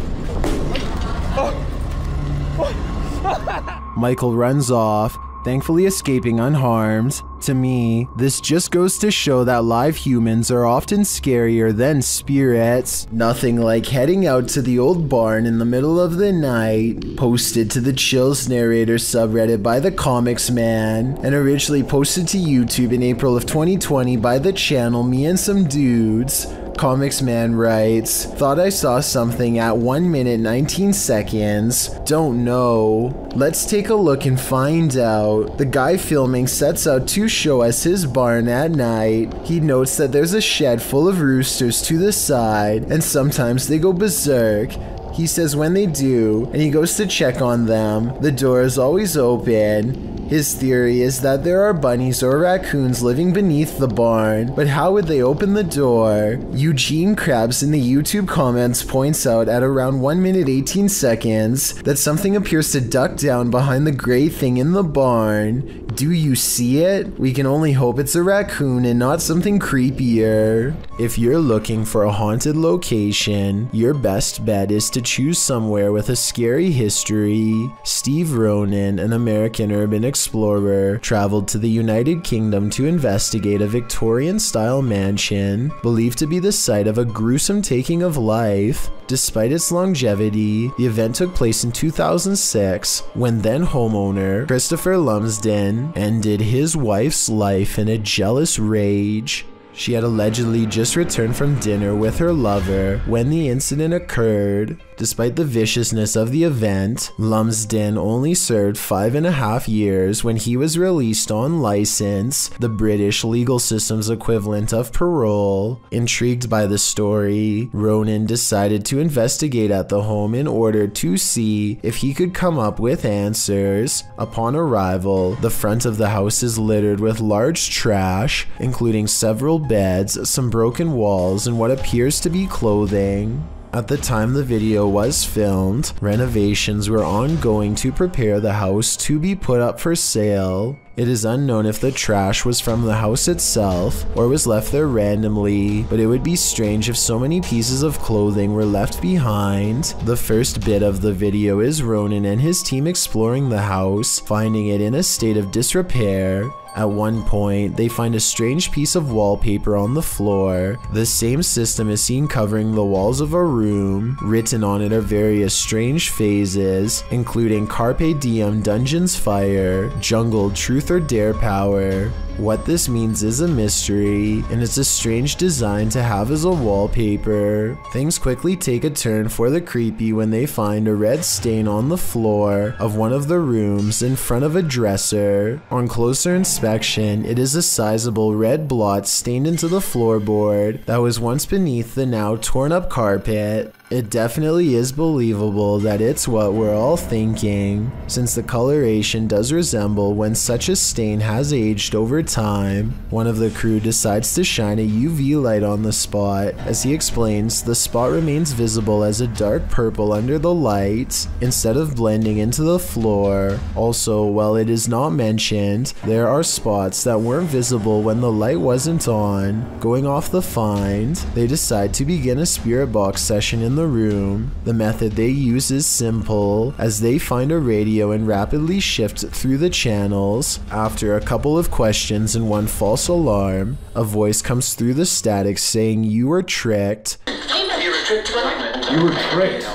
Michael runs off, thankfully escaping unharmed. To me, this just goes to show that live humans are often scarier than spirits. Nothing like heading out to the old barn in the middle of the night. Posted to the Chills Narrator subreddit by the Comics Man, and originally posted to YouTube in April of 2020 by the channel Me and Some Dudes. Comics Man writes, Thought I saw something at 1 minute 19 seconds. Don't know. Let's take a look and find out. The guy filming sets out to show us his barn at night. He notes that there's a shed full of roosters to the side, and sometimes they go berserk. He says when they do, and he goes to check on them, the door is always open. His theory is that there are bunnies or raccoons living beneath the barn, but how would they open the door? Eugene Krabs in the YouTube comments points out at around 1 minute 18 seconds that something appears to duck down behind the gray thing in the barn. Do you see it? We can only hope it's a raccoon and not something creepier. If you're looking for a haunted location, your best bet is to choose somewhere with a scary history. Steve Ronan, an American urban explorer, traveled to the United Kingdom to investigate a Victorian style mansion believed to be the site of a gruesome taking of life. Despite its longevity, the event took place in 2006 when then homeowner Christopher Lumsden ended his wife's life in a jealous rage. She had allegedly just returned from dinner with her lover when the incident occurred. Despite the viciousness of the event, Lumsden only served five and a half years when he was released on license, the British legal system's equivalent of parole. Intrigued by the story, Ronan decided to investigate at the home in order to see if he could come up with answers. Upon arrival, the front of the house is littered with large trash, including several beds, some broken walls, and what appears to be clothing. At the time the video was filmed, renovations were ongoing to prepare the house to be put up for sale. It is unknown if the trash was from the house itself or was left there randomly, but it would be strange if so many pieces of clothing were left behind. The first bit of the video is Ronan and his team exploring the house, finding it in a state of disrepair. At one point, they find a strange piece of wallpaper on the floor. The same system is seen covering the walls of a room. Written on it are various strange phases, including Carpe Diem Dungeons Fire, Jungle Truth or Dare Power. What this means is a mystery, and it's a strange design to have as a wallpaper. Things quickly take a turn for the creepy when they find a red stain on the floor of one of the rooms in front of a dresser. On closer inspection, it is a sizable red blot stained into the floorboard that was once beneath the now torn up carpet. It definitely is believable that it's what we're all thinking, since the coloration does resemble when such a stain has aged over time. One of the crew decides to shine a UV light on the spot. As he explains, the spot remains visible as a dark purple under the light, instead of blending into the floor. Also, while it is not mentioned, there are spots that weren't visible when the light wasn't on. Going off the find, they decide to begin a spirit box session in the room. The method they use is simple, as they find a radio and rapidly shift through the channels. After a couple of questions and one false alarm, a voice comes through the static saying you were tricked. You were tricked.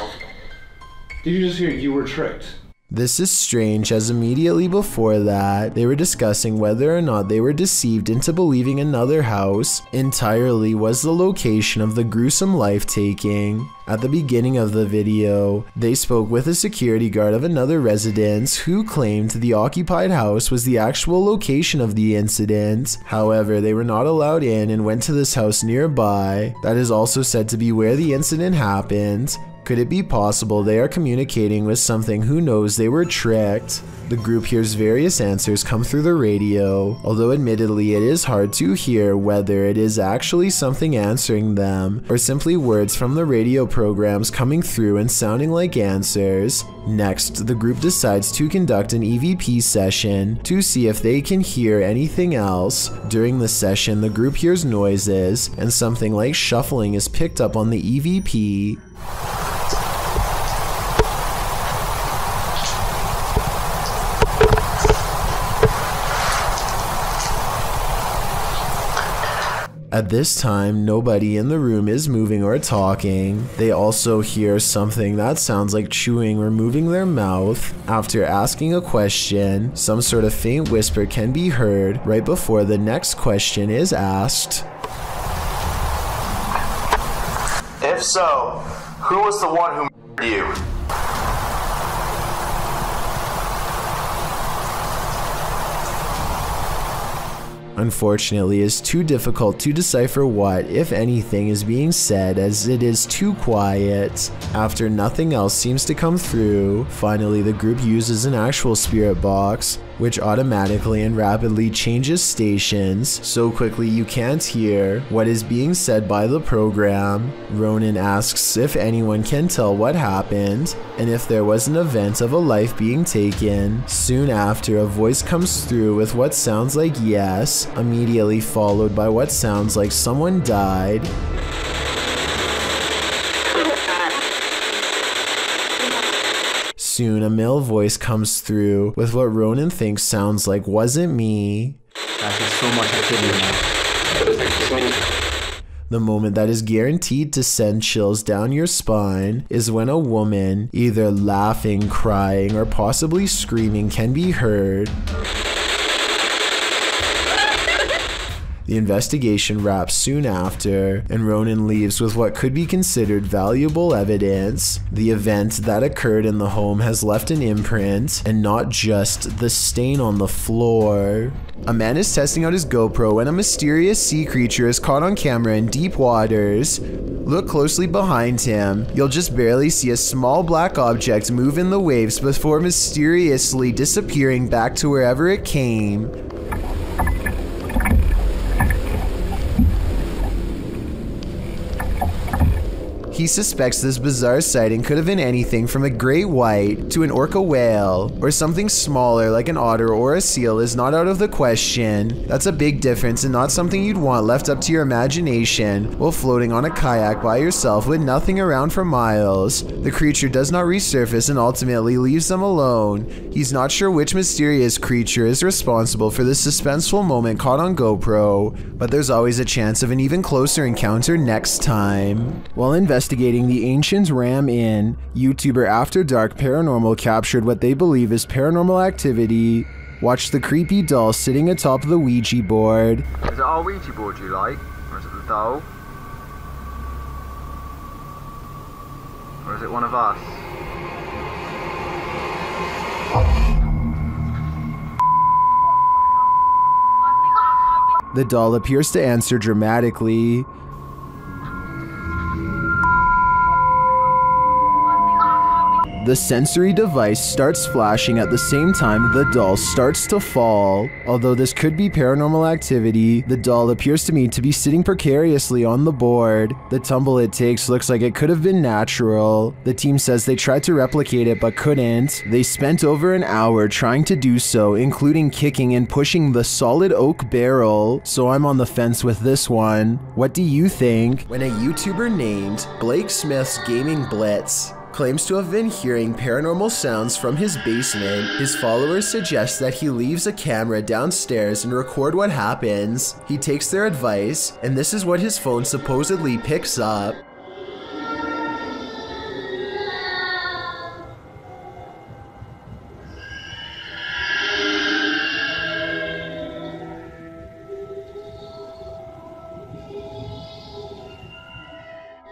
Did you just hear you were tricked? This is strange as immediately before that, they were discussing whether or not they were deceived into believing another house entirely was the location of the gruesome life taking. At the beginning of the video, they spoke with a security guard of another residence who claimed the occupied house was the actual location of the incident. However, they were not allowed in and went to this house nearby that is also said to be where the incident happened. Could it be possible they are communicating with something who knows they were tricked? The group hears various answers come through the radio, although admittedly it is hard to hear whether it is actually something answering them or simply words from the radio programs coming through and sounding like answers. Next, the group decides to conduct an EVP session to see if they can hear anything else. During the session, the group hears noises and something like shuffling is picked up on the EVP. At this time, nobody in the room is moving or talking. They also hear something that sounds like chewing or moving their mouth. After asking a question, some sort of faint whisper can be heard right before the next question is asked. If so, who was the one who you? Unfortunately, it's too difficult to decipher what, if anything, is being said as it is too quiet. After nothing else seems to come through, finally the group uses an actual spirit box, which automatically and rapidly changes stations so quickly you can't hear what is being said by the program. Ronan asks if anyone can tell what happened and if there was an event of a life being taken. Soon after, a voice comes through with what sounds like yes, immediately followed by what sounds like someone died. Soon, a male voice comes through with what Ronan thinks sounds like wasn't me. so much activity The moment that is guaranteed to send chills down your spine is when a woman, either laughing, crying, or possibly screaming, can be heard. The investigation wraps soon after, and Ronan leaves with what could be considered valuable evidence. The event that occurred in the home has left an imprint, and not just the stain on the floor. A man is testing out his GoPro when a mysterious sea creature is caught on camera in deep waters. Look closely behind him. You'll just barely see a small black object move in the waves before mysteriously disappearing back to wherever it came. He suspects this bizarre sighting could have been anything from a great white to an orca whale, or something smaller like an otter or a seal is not out of the question. That's a big difference and not something you'd want left up to your imagination while floating on a kayak by yourself with nothing around for miles. The creature does not resurface and ultimately leaves them alone. He's not sure which mysterious creature is responsible for this suspenseful moment caught on GoPro, but there's always a chance of an even closer encounter next time. While investigating the Ancients Ram Inn, YouTuber After Dark Paranormal captured what they believe is paranormal activity. Watch the creepy doll sitting atop the Ouija board. Is it our Ouija board you like? Or is it the doll? Or is it one of us? The doll appears to answer dramatically. The sensory device starts flashing at the same time the doll starts to fall. Although this could be paranormal activity, the doll appears to me to be sitting precariously on the board. The tumble it takes looks like it could have been natural. The team says they tried to replicate it but couldn't. They spent over an hour trying to do so, including kicking and pushing the solid oak barrel. So I'm on the fence with this one. What do you think? When a YouTuber named Blake Smith's Gaming Blitz claims to have been hearing paranormal sounds from his basement, his followers suggest that he leaves a camera downstairs and record what happens. He takes their advice, and this is what his phone supposedly picks up.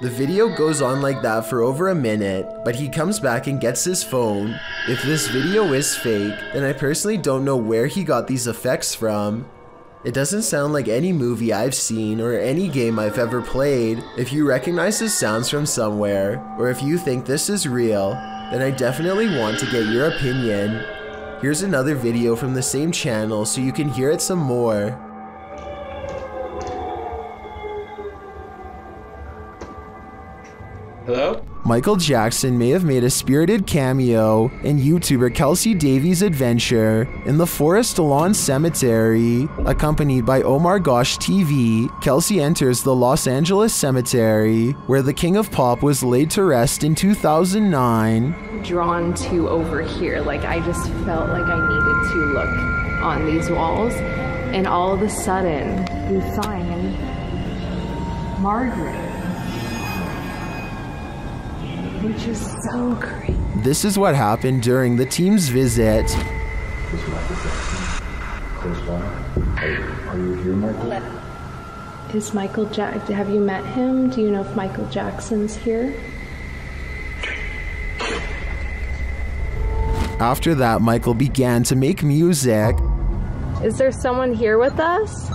The video goes on like that for over a minute, but he comes back and gets his phone. If this video is fake, then I personally don't know where he got these effects from. It doesn't sound like any movie I've seen or any game I've ever played. If you recognize the sounds from somewhere, or if you think this is real, then I definitely want to get your opinion. Here's another video from the same channel so you can hear it some more. Hello? Michael Jackson may have made a spirited cameo in YouTuber Kelsey Davies' adventure in the Forest Lawn Cemetery. Accompanied by Omar Gosh TV, Kelsey enters the Los Angeles Cemetery, where the King of Pop was laid to rest in 2009. Drawn to over here, like I just felt like I needed to look on these walls, and all of a sudden, we sign Margaret which is so great. This is what happened during the team's visit. Are you here, Michael? Is Michael Jack? Have you met him? Do you know if Michael Jackson's here? After that, Michael began to make music. Is there someone here with us?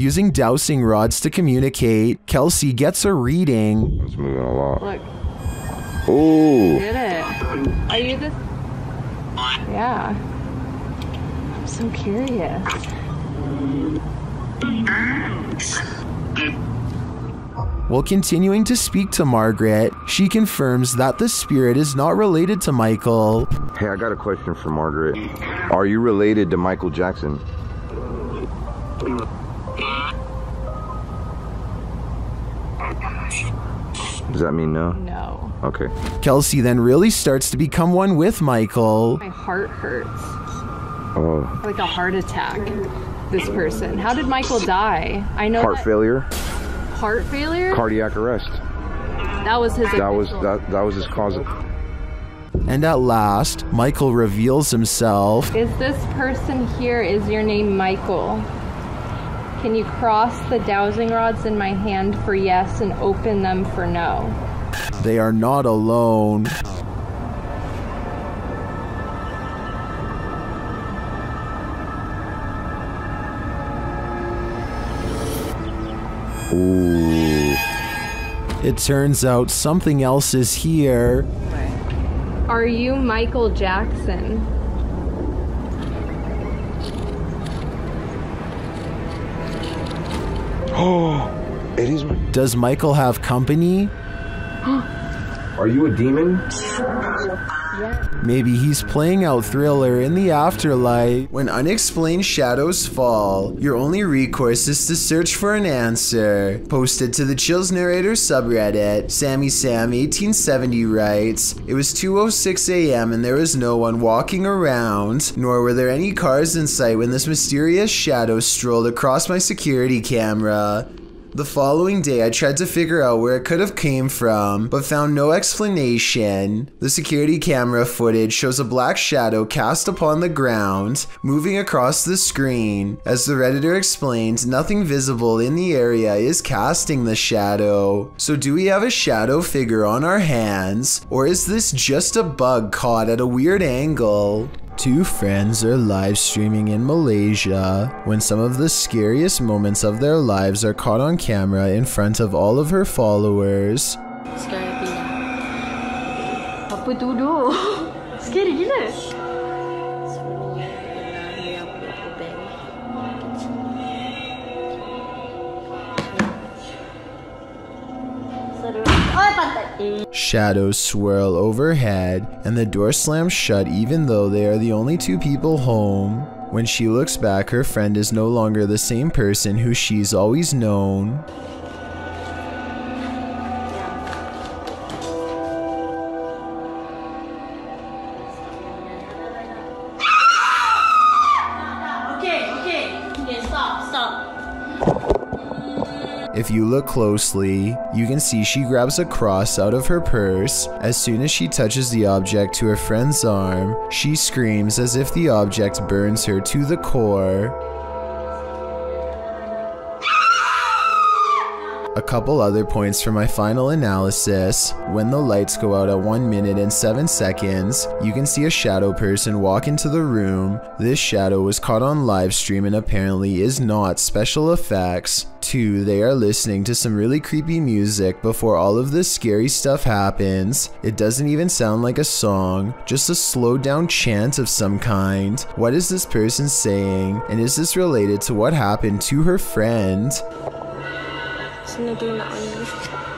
Using dowsing rods to communicate, Kelsey gets a reading. It's moving a lot. Look. Ooh. Did it? Are you this? Yeah. I'm so curious. While continuing to speak to Margaret, she confirms that the spirit is not related to Michael. Hey, I got a question for Margaret. Are you related to Michael Jackson? Does that mean no? No. Okay. Kelsey then really starts to become one with Michael. My heart hurts. Oh. Like a heart attack. This person. How did Michael die? I know. Heart that- failure, Heart failure? cardiac arrest. That was his. That was that that was his cause of And at last, Michael reveals himself. Is this person here? Is your name Michael? Can you cross the dowsing rods in my hand for yes and open them for no? They are not alone. Ooh. It turns out something else is here. Are you Michael Jackson? Oh, it is. Does Michael have company? Are you a demon? Maybe he's playing out Thriller in the afterlife. When unexplained shadows fall, your only recourse is to search for an answer. Posted to the Chills Narrator subreddit, Sammy Sam 1870 writes, It was 2.06 a.m. and there was no one walking around, nor were there any cars in sight when this mysterious shadow strolled across my security camera. The following day, I tried to figure out where it could have came from, but found no explanation. The security camera footage shows a black shadow cast upon the ground, moving across the screen. As the redditor explains, nothing visible in the area is casting the shadow. So do we have a shadow figure on our hands, or is this just a bug caught at a weird angle? Two friends are live streaming in Malaysia when some of the scariest moments of their lives are caught on camera in front of all of her followers. Pindah. Apa tu duk? Scary gila. Shadows swirl overhead, and the door slams shut even though they are the only two people home. When she looks back, her friend is no longer the same person who she's always known. Look closely, you can see she grabs a cross out of her purse. As soon as she touches the object to her friend's arm, she screams as if the object burns her to the core. A couple other points for my final analysis. When the lights go out at 1 minute and 7 seconds, you can see a shadow person walk into the room. This shadow was caught on live stream and apparently is not special effects. 2. They are listening to some really creepy music before all of this scary stuff happens. It doesn't even sound like a song, just a slowed down chant of some kind. What is this person saying? And is this related to what happened to her friend? 那都哪了。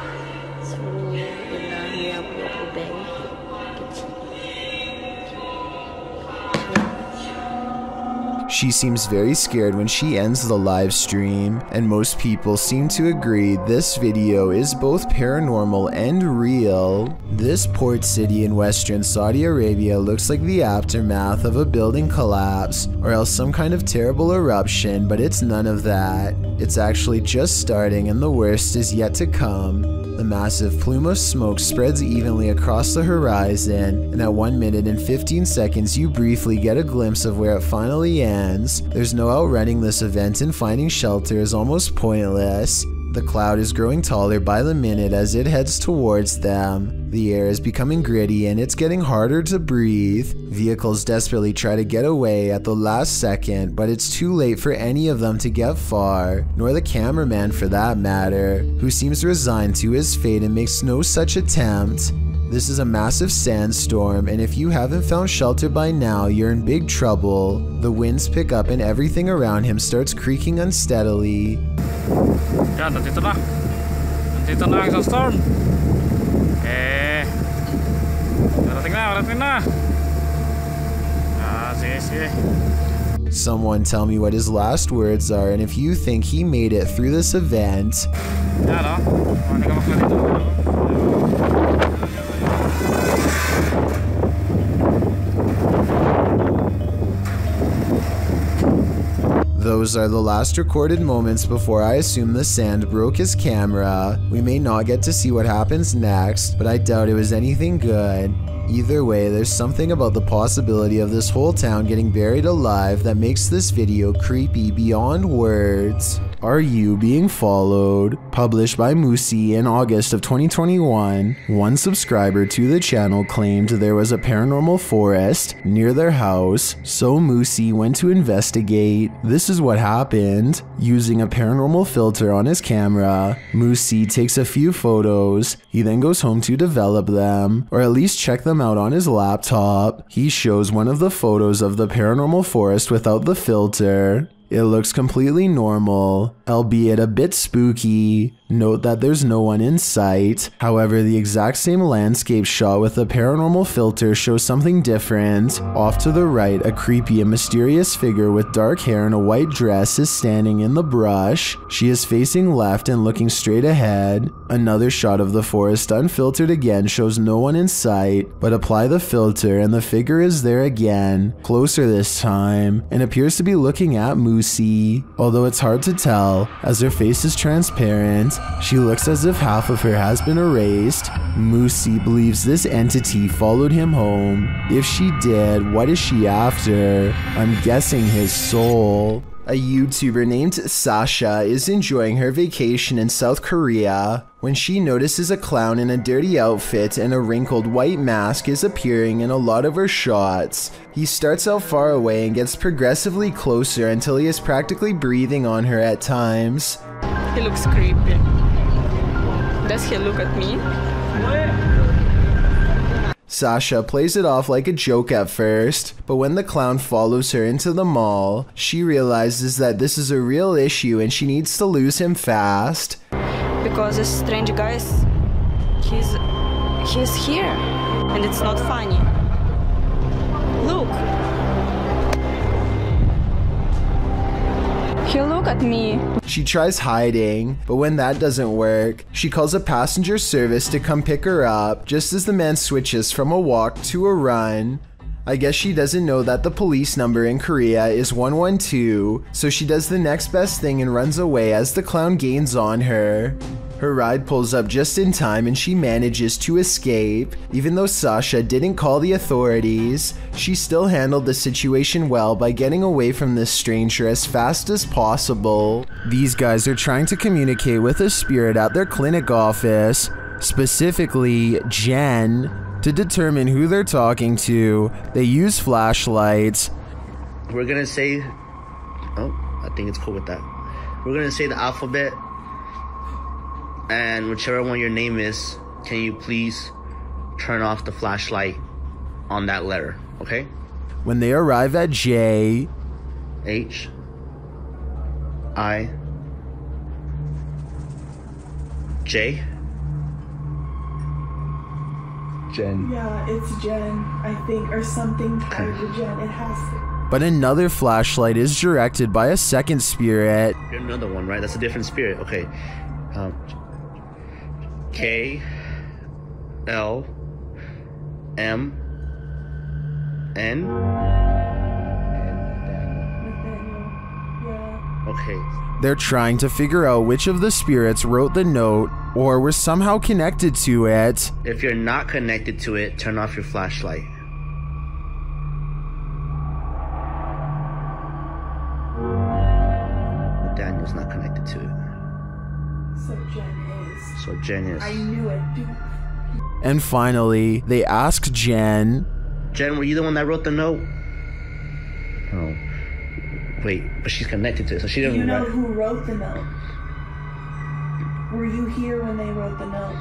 She seems very scared when she ends the live stream, and most people seem to agree this video is both paranormal and real. This port city in western Saudi Arabia looks like the aftermath of a building collapse, or else some kind of terrible eruption, but it's none of that. It's actually just starting and the worst is yet to come. The massive plume of smoke spreads evenly across the horizon, and at 1 minute and 15 seconds, you briefly get a glimpse of where it finally ends. There's no outrunning this event, and finding shelter is almost pointless. The cloud is growing taller by the minute as it heads towards them. The air is becoming gritty and it's getting harder to breathe. Vehicles desperately try to get away at the last second, but it's too late for any of them to get far, nor the cameraman for that matter, who seems resigned to his fate and makes no such attempt. This is a massive sandstorm, and if you haven't found shelter by now, you're in big trouble. The winds pick up and everything around him starts creaking unsteadily. Yan, nandito na. Nandito na ang. Eh. Na, na. Ah, sige, sige. Someone tell me what his last words are, and if you think he made it through this event. Yan, oh. Hindi ka makakita. Those are the last recorded moments before I assume the sand broke his camera. We may not get to see what happens next, but I doubt it was anything good. Either way, there's something about the possibility of this whole town getting buried alive that makes this video creepy beyond words. Are You Being Followed? Published by Musi in August of 2021, one subscriber to the channel claimed there was a paranormal forest near their house, so Musi went to investigate. This is what happened. Using a paranormal filter on his camera, Musi takes a few photos. He then goes home to develop them, or at least check them out on his laptop. He shows one of the photos of the paranormal forest without the filter. It looks completely normal, albeit a bit spooky. Note that there's no one in sight. However, the exact same landscape shot with a paranormal filter shows something different. Off to the right, a creepy and mysterious figure with dark hair and a white dress is standing in the brush. She is facing left and looking straight ahead. Another shot of the forest unfiltered again shows no one in sight, but apply the filter and the figure is there again, closer this time, and appears to be looking at Moosey. Although it's hard to tell, as her face is transparent, she looks as if half of her has been erased. Moosey believes this entity followed him home. If she did, what is she after? I'm guessing his soul. A YouTuber named Sasha is enjoying her vacation in South Korea when she notices a clown in a dirty outfit and a wrinkled white mask is appearing in a lot of her shots. He starts out far away and gets progressively closer until he is practically breathing on her at times. He looks creepy. Does he look at me? Sasha plays it off like a joke at first, but when the clown follows her into the mall, she realizes that this is a real issue and she needs to lose him fast. Because this strange guy is he's he's here and it's not funny. He look at me. She tries hiding, but when that doesn't work, she calls a passenger service to come pick her up just as the man switches from a walk to a run. I guess she doesn't know that the police number in Korea is 112, so she does the next best thing and runs away as the clown gains on her. Her ride pulls up just in time and she manages to escape. Even though Sasha didn't call the authorities, she still handled the situation well by getting away from this stranger as fast as possible. These guys are trying to communicate with a spirit at their clinic office, specifically Jen. To determine who they're talking to, they use flashlights. We're gonna say, oh, I think it's cool with that. We're gonna say the alphabet, and whichever one your name is, can you please turn off the flashlight on that letter, okay? When they arrive at J, H, I, J. Jen. Yeah, it's Jen, I think, or something tied to Jen. It has to. but another flashlight is directed by a second spirit. Another one, right? That's a different spirit. Okay. Um, K L M N. Okay. They're trying to figure out which of the spirits wrote the note or were somehow connected to it. If you're not connected to it, turn off your flashlight. So Jen is. I knew it. Dude. And finally, they ask Jen, Jen, were you the one that wrote the note? Oh. Wait, but she's connected to it, so she Do didn't you know write. who wrote the note? Were you here when they wrote the note?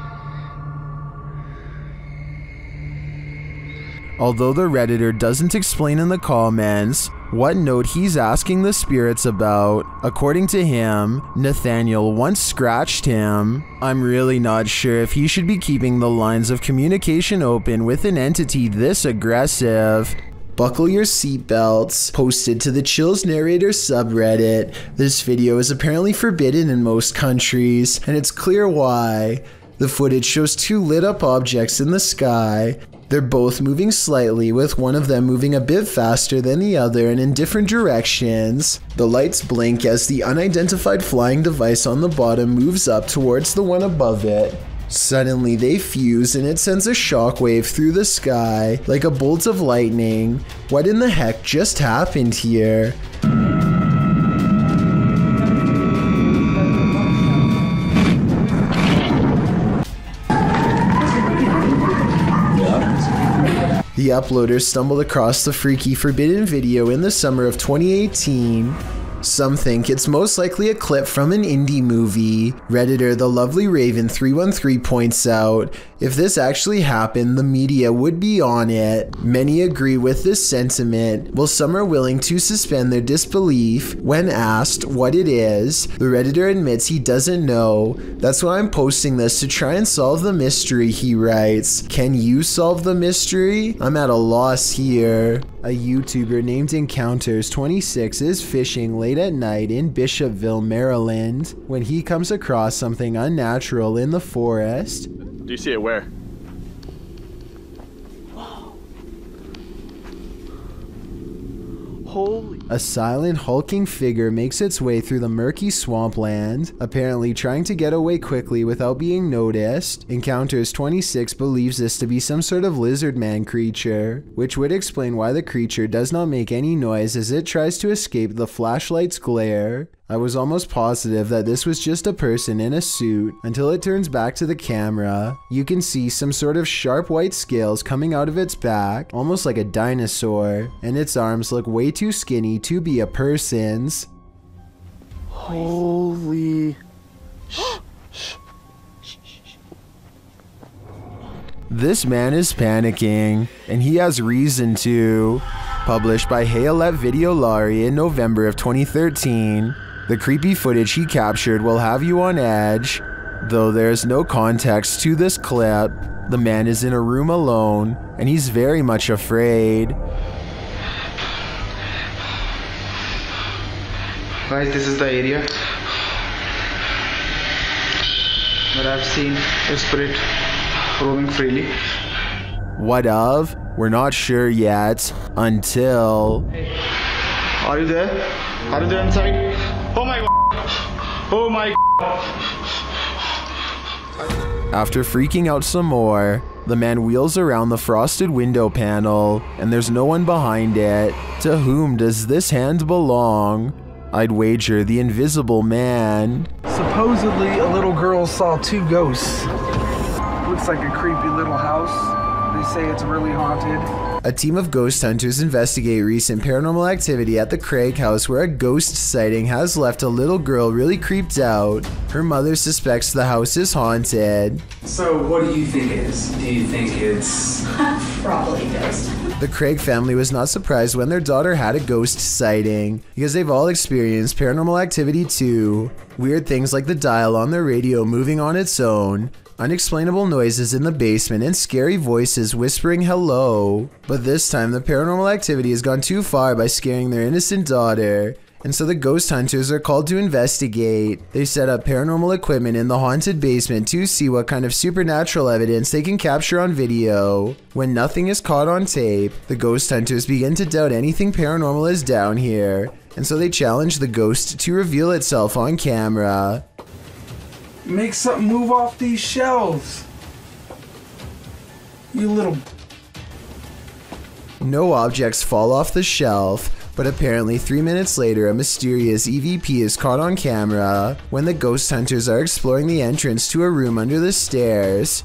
Although the Redditor doesn't explain in the comments what note he's asking the spirits about, according to him, Nathaniel once scratched him. I'm really not sure if he should be keeping the lines of communication open with an entity this aggressive. Buckle your seatbelts. Posted to the Chills Narrator subreddit. This video is apparently forbidden in most countries, and it's clear why. The footage shows two lit up objects in the sky. They're both moving slightly, with one of them moving a bit faster than the other and in different directions. The lights blink as the unidentified flying device on the bottom moves up towards the one above it. Suddenly, they fuse and it sends a shockwave through the sky like a bolt of lightning. What in the heck just happened here? The uploaders stumbled across the freaky forbidden video in the summer of 2018. Some think it's most likely a clip from an indie movie. Redditor The Lovely Raven 313 points out if this actually happened, the media would be on it. Many agree with this sentiment, while some are willing to suspend their disbelief when asked what it is. The Redditor admits he doesn't know. That's why I'm posting this to try and solve the mystery, he writes. Can you solve the mystery? I'm at a loss here. A YouTuber named Encounters26 is fishing late at night in Bishopville, Maryland, when he comes across something unnatural in the forest. Do you see it where? Holy. A silent, hulking figure makes its way through the murky swampland, apparently trying to get away quickly without being noticed. Encounters 26 believes this to be some sort of lizard man creature, which would explain why the creature does not make any noise as it tries to escape the flashlight's glare. I was almost positive that this was just a person in a suit until it turns back to the camera. You can see some sort of sharp white scales coming out of its back, almost like a dinosaur, and its arms look way too skinny to be a person's. Holy. This man is panicking, and he has reason to. Published by Hayalet Videolari in November of 2013, the creepy footage he captured will have you on edge. Though there's no context to this clip, the man is in a room alone, and he's very much afraid. Guys, this is the area where I've seen a spirit roaming freely. What of? We're not sure yet until. Are you there? Are you there inside? Oh my Oh my After freaking out some more, the man wheels around the frosted window panel, and there's no one behind it. To whom does this hand belong? I'd wager the invisible man. Supposedly, a little girl saw two ghosts. Looks like a creepy little house. They say it's really haunted. A team of ghost hunters investigate recent paranormal activity at the Craig house where a ghost sighting has left a little girl really creeped out. Her mother suspects the house is haunted. So, what do you think it is? Do you think it's. Probably ghost. The Craig family was not surprised when their daughter had a ghost sighting because they've all experienced paranormal activity too. Weird things like the dial on their radio moving on its own, unexplainable noises in the basement, and scary voices whispering hello. But this time, the paranormal activity has gone too far by scaring their innocent daughter. And so the ghost hunters are called to investigate. They set up paranormal equipment in the haunted basement to see what kind of supernatural evidence they can capture on video. When nothing is caught on tape, the ghost hunters begin to doubt anything paranormal is down here, and so they challenge the ghost to reveal itself on camera. Make something move off these shelves. You little. No objects fall off the shelf, but apparently, three minutes later, a mysterious EVP is caught on camera when the ghost hunters are exploring the entrance to a room under the stairs.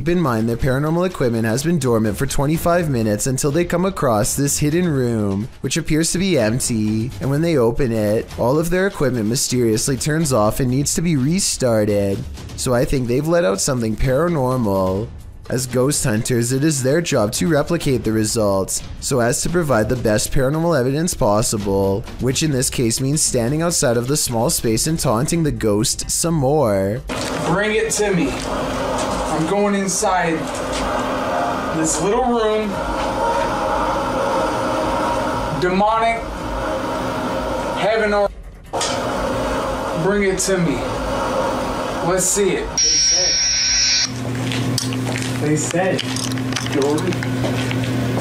Keep in mind that paranormal equipment has been dormant for 25 minutes until they come across this hidden room, which appears to be empty, and when they open it, all of their equipment mysteriously turns off and needs to be restarted. So I think they've let out something paranormal. As ghost hunters, it is their job to replicate the results so as to provide the best paranormal evidence possible, which in this case means standing outside of the small space and taunting the ghost some more. Bring it to me. I'm going inside this little room. Demonic. Heaven or. Bring it to me. Let's see it. They said. Jordan.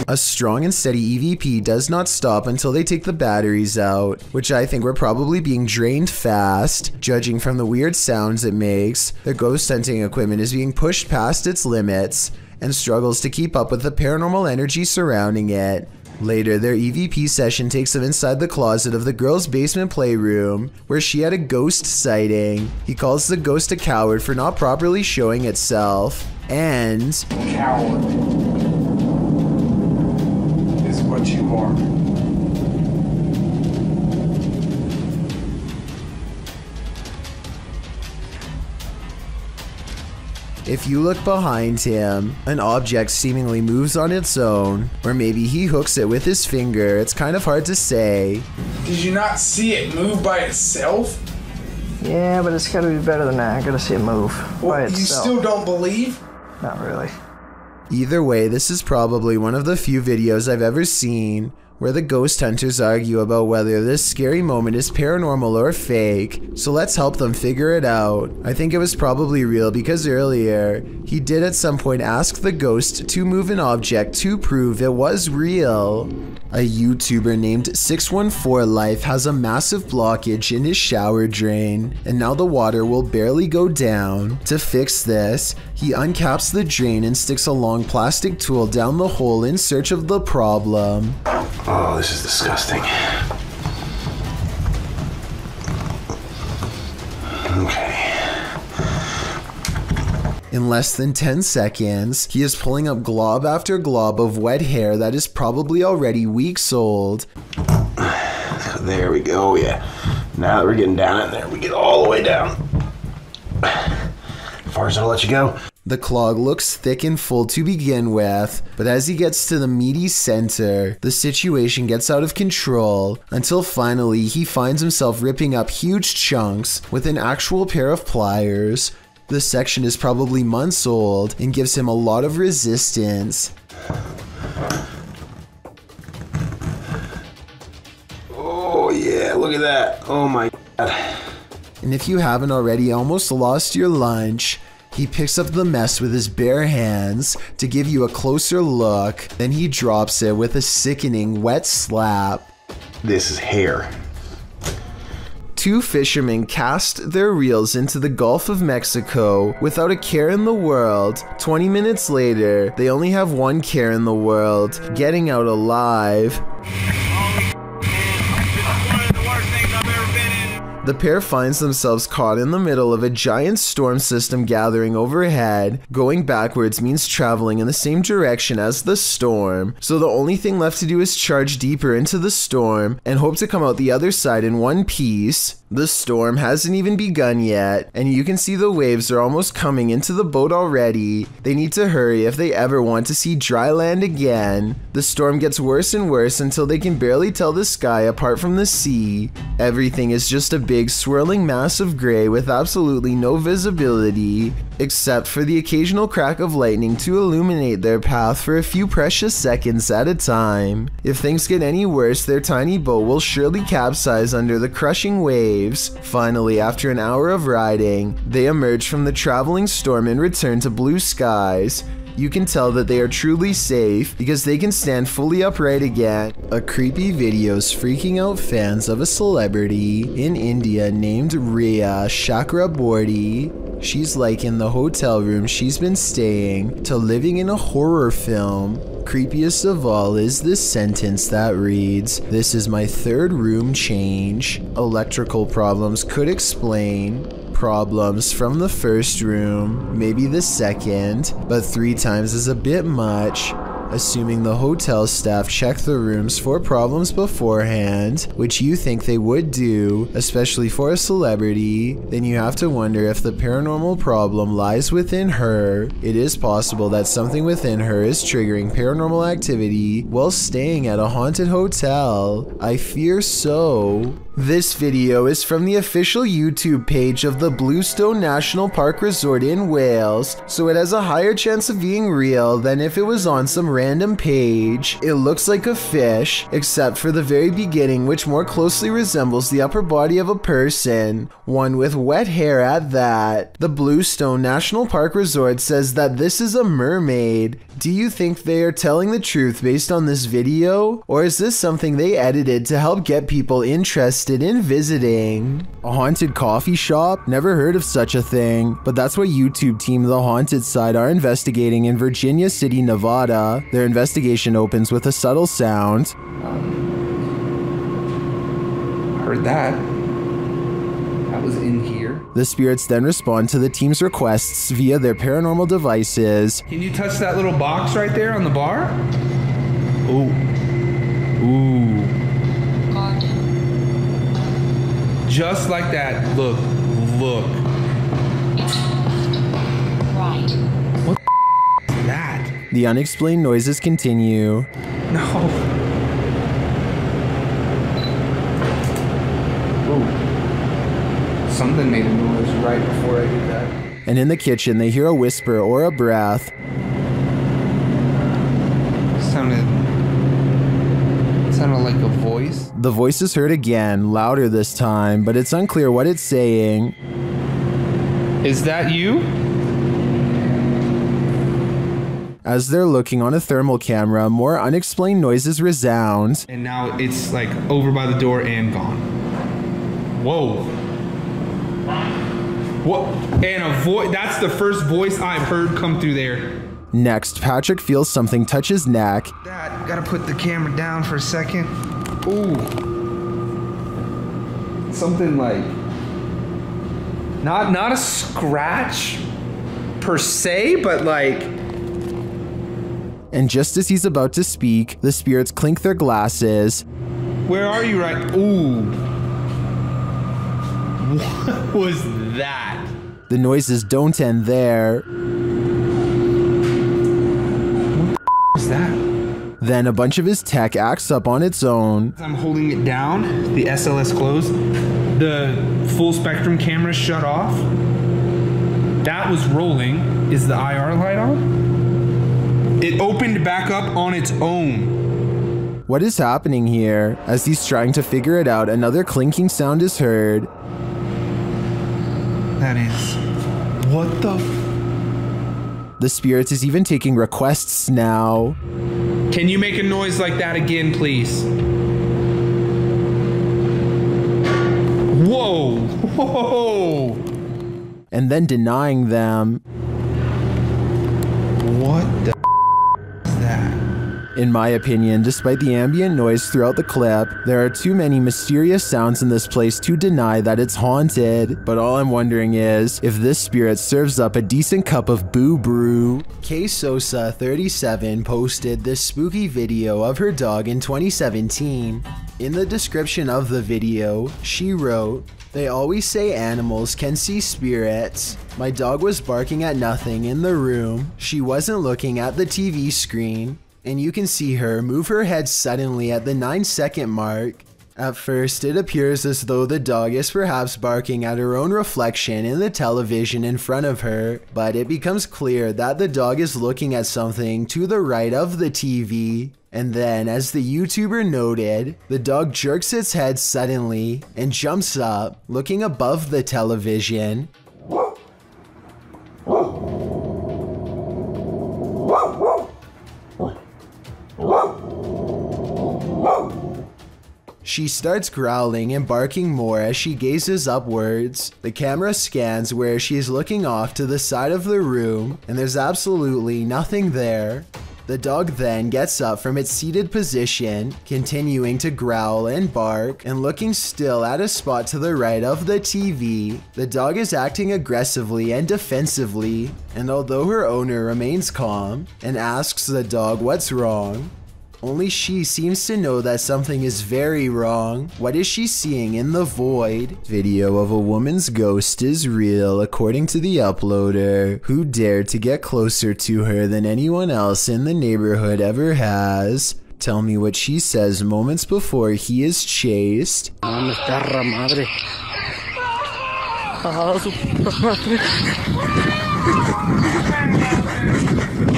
A strong and steady EVP does not stop until they take the batteries out, which I think were probably being drained fast. Judging from the weird sounds it makes, the ghost hunting equipment is being pushed past its limits and struggles to keep up with the paranormal energy surrounding it. Later, their EVP session takes them inside the closet of the girl's basement playroom, where she had a ghost sighting. He calls the ghost a coward for not properly showing itself, and Coward. If you look behind him, an object seemingly moves on its own, or maybe he hooks it with his finger. It's kind of hard to say. Did you not see it move by itself? Yeah, but it's gotta be better than that. I gotta see it move Well, by you still don't believe? Not really. Either way, this is probably one of the few videos I've ever seen where the ghost hunters argue about whether this scary moment is paranormal or fake, so let's help them figure it out. I think it was probably real because earlier, he did at some point ask the ghost to move an object to prove it was real. A YouTuber named 614 Life has a massive blockage in his shower drain, and now the water will barely go down. To fix this, he uncaps the drain and sticks a long plastic tool down the hole in search of the problem. Oh, this is disgusting. Okay. In less than 10 seconds, he is pulling up glob after glob of wet hair that is probably already weeks old. There we go, oh, yeah. Now that we're getting down in there, we get all the way down. As far as I'll let you go. The clog looks thick and full to begin with, but as he gets to the meaty center, the situation gets out of control until finally he finds himself ripping up huge chunks with an actual pair of pliers. The section is probably months old and gives him a lot of resistance. Oh, yeah, look at that. Oh my god. And if you haven't already almost lost your lunch, he picks up the mess with his bare hands to give you a closer look, then he drops it with a sickening wet slap. This is hair. Two fishermen cast their reels into the Gulf of Mexico without a care in the world. 20 minutes later, they only have one care in the world getting out alive. The pair finds themselves caught in the middle of a giant storm system gathering overhead. Going backwards means traveling in the same direction as the storm, so the only thing left to do is charge deeper into the storm and hope to come out the other side in one piece. The storm hasn't even begun yet, and you can see the waves are almost coming into the boat already. They need to hurry if they ever want to see dry land again. The storm gets worse and worse until they can barely tell the sky apart from the sea. Everything is just a big swirling mass of gray with absolutely no visibility, except for the occasional crack of lightning to illuminate their path for a few precious seconds at a time. If things get any worse, their tiny boat will surely capsize under the crushing waves. Finally, after an hour of riding, they emerge from the traveling storm and return to blue skies. You can tell that they are truly safe because they can stand fully upright again. A creepy video's freaking out fans of a celebrity in India named Rhea Chakraborty. She's like in the hotel room she's been staying to living in a horror film. Creepiest of all is this sentence that reads, This is my third room change. Electrical problems could explain problems from the first room, maybe the second, but three times is a bit much. Assuming the hotel staff checked the rooms for problems beforehand, which you think they would do, especially for a celebrity, then you have to wonder if the paranormal problem lies within her. It is possible that something within her is triggering paranormal activity while staying at a haunted hotel. I fear so. This video is from the official YouTube page of the Bluestone National Park Resort in Wales, so it has a higher chance of being real than if it was on some random page. It looks like a fish, except for the very beginning, which more closely resembles the upper body of a person, one with wet hair at that. The Bluestone National Park Resort says that this is a mermaid. Do you think they are telling the truth based on this video? Or is this something they edited to help get people interested in visiting? A haunted coffee shop? Never heard of such a thing, but that's what YouTube team The Haunted Side are investigating in Virginia City, Nevada. Their investigation opens with a subtle sound. Um, heard that. That was in here. The spirits then respond to the team's requests via their paranormal devices. Can you touch that little box right there on the bar? Ooh. Ooh. Just like that. Look. Look. Right. What the is that? The unexplained noises continue. No. Ooh. Something made a noise right before I did that. And in the kitchen, they hear a whisper or a breath. Sounded. It sounded like a voice. The voice is heard again, louder this time, but it's unclear what it's saying. Is that you? As they're looking on a thermal camera, more unexplained noises resound. And now it's like over by the door and gone. Whoa. What? And a voice. That's the first voice I've heard come through there. Next, Patrick feels something touch his neck. Dad, gotta put the camera down for a second. Ooh. Something like. Not not a scratch per se, but like And just as he's about to speak, the spirits clink their glasses. Where are you right? Ooh. What was that? The noises don't end there. What was that? Then a bunch of his tech acts up on its own. I'm holding it down, the SLS closed, the full spectrum camera shut off. That was rolling. Is the IR light on? It opened back up on its own. What is happening here? As he's trying to figure it out, another clinking sound is heard. That is. What the? The spirit is even taking requests now. Can you make a noise like that again, please? Whoa! Whoa! And then denying them. What the? In my opinion, despite the ambient noise throughout the clip, there are too many mysterious sounds in this place to deny that it's haunted. But all I'm wondering is if this spirit serves up a decent cup of boo brew. K Sosa 37 posted this spooky video of her dog in 2017. In the description of the video, she wrote, they always say animals can see spirits. My dog was barking at nothing in the room. She wasn't looking at the TV screen. And you can see her move her head suddenly at the 9 second mark. At first, it appears as though the dog is perhaps barking at her own reflection in the television in front of her, but it becomes clear that the dog is looking at something to the right of the TV. And then, as the YouTuber noted, the dog jerks its head suddenly and jumps up, looking above the television. She starts growling and barking more as she gazes upwards. The camera scans where she is looking off to the side of the room, and there's absolutely nothing there. The dog then gets up from its seated position, continuing to growl and bark, and looking still at a spot to the right of the TV. The dog is acting aggressively and defensively, and although her owner remains calm and asks the dog what's wrong, only she seems to know that something is very wrong. What is she seeing in the void? Video of a woman's ghost is real according to the uploader, who dared to get closer to her than anyone else in the neighborhood ever has. Tell me what she says moments before he is chased.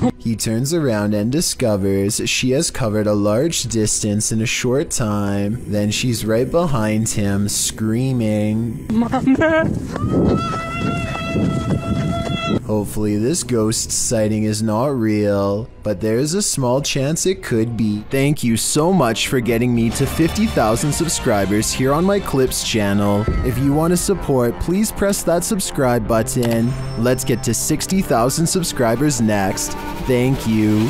He turns around and discovers she has covered a large distance in a short time. Then she's right behind him, screaming. Hopefully, this ghost sighting is not real, but there's a small chance it could be. Thank you so much for getting me to 50,000 subscribers here on my Clips channel. If you want to support, please press that subscribe button. Let's get to 60,000 subscribers next. Thank you.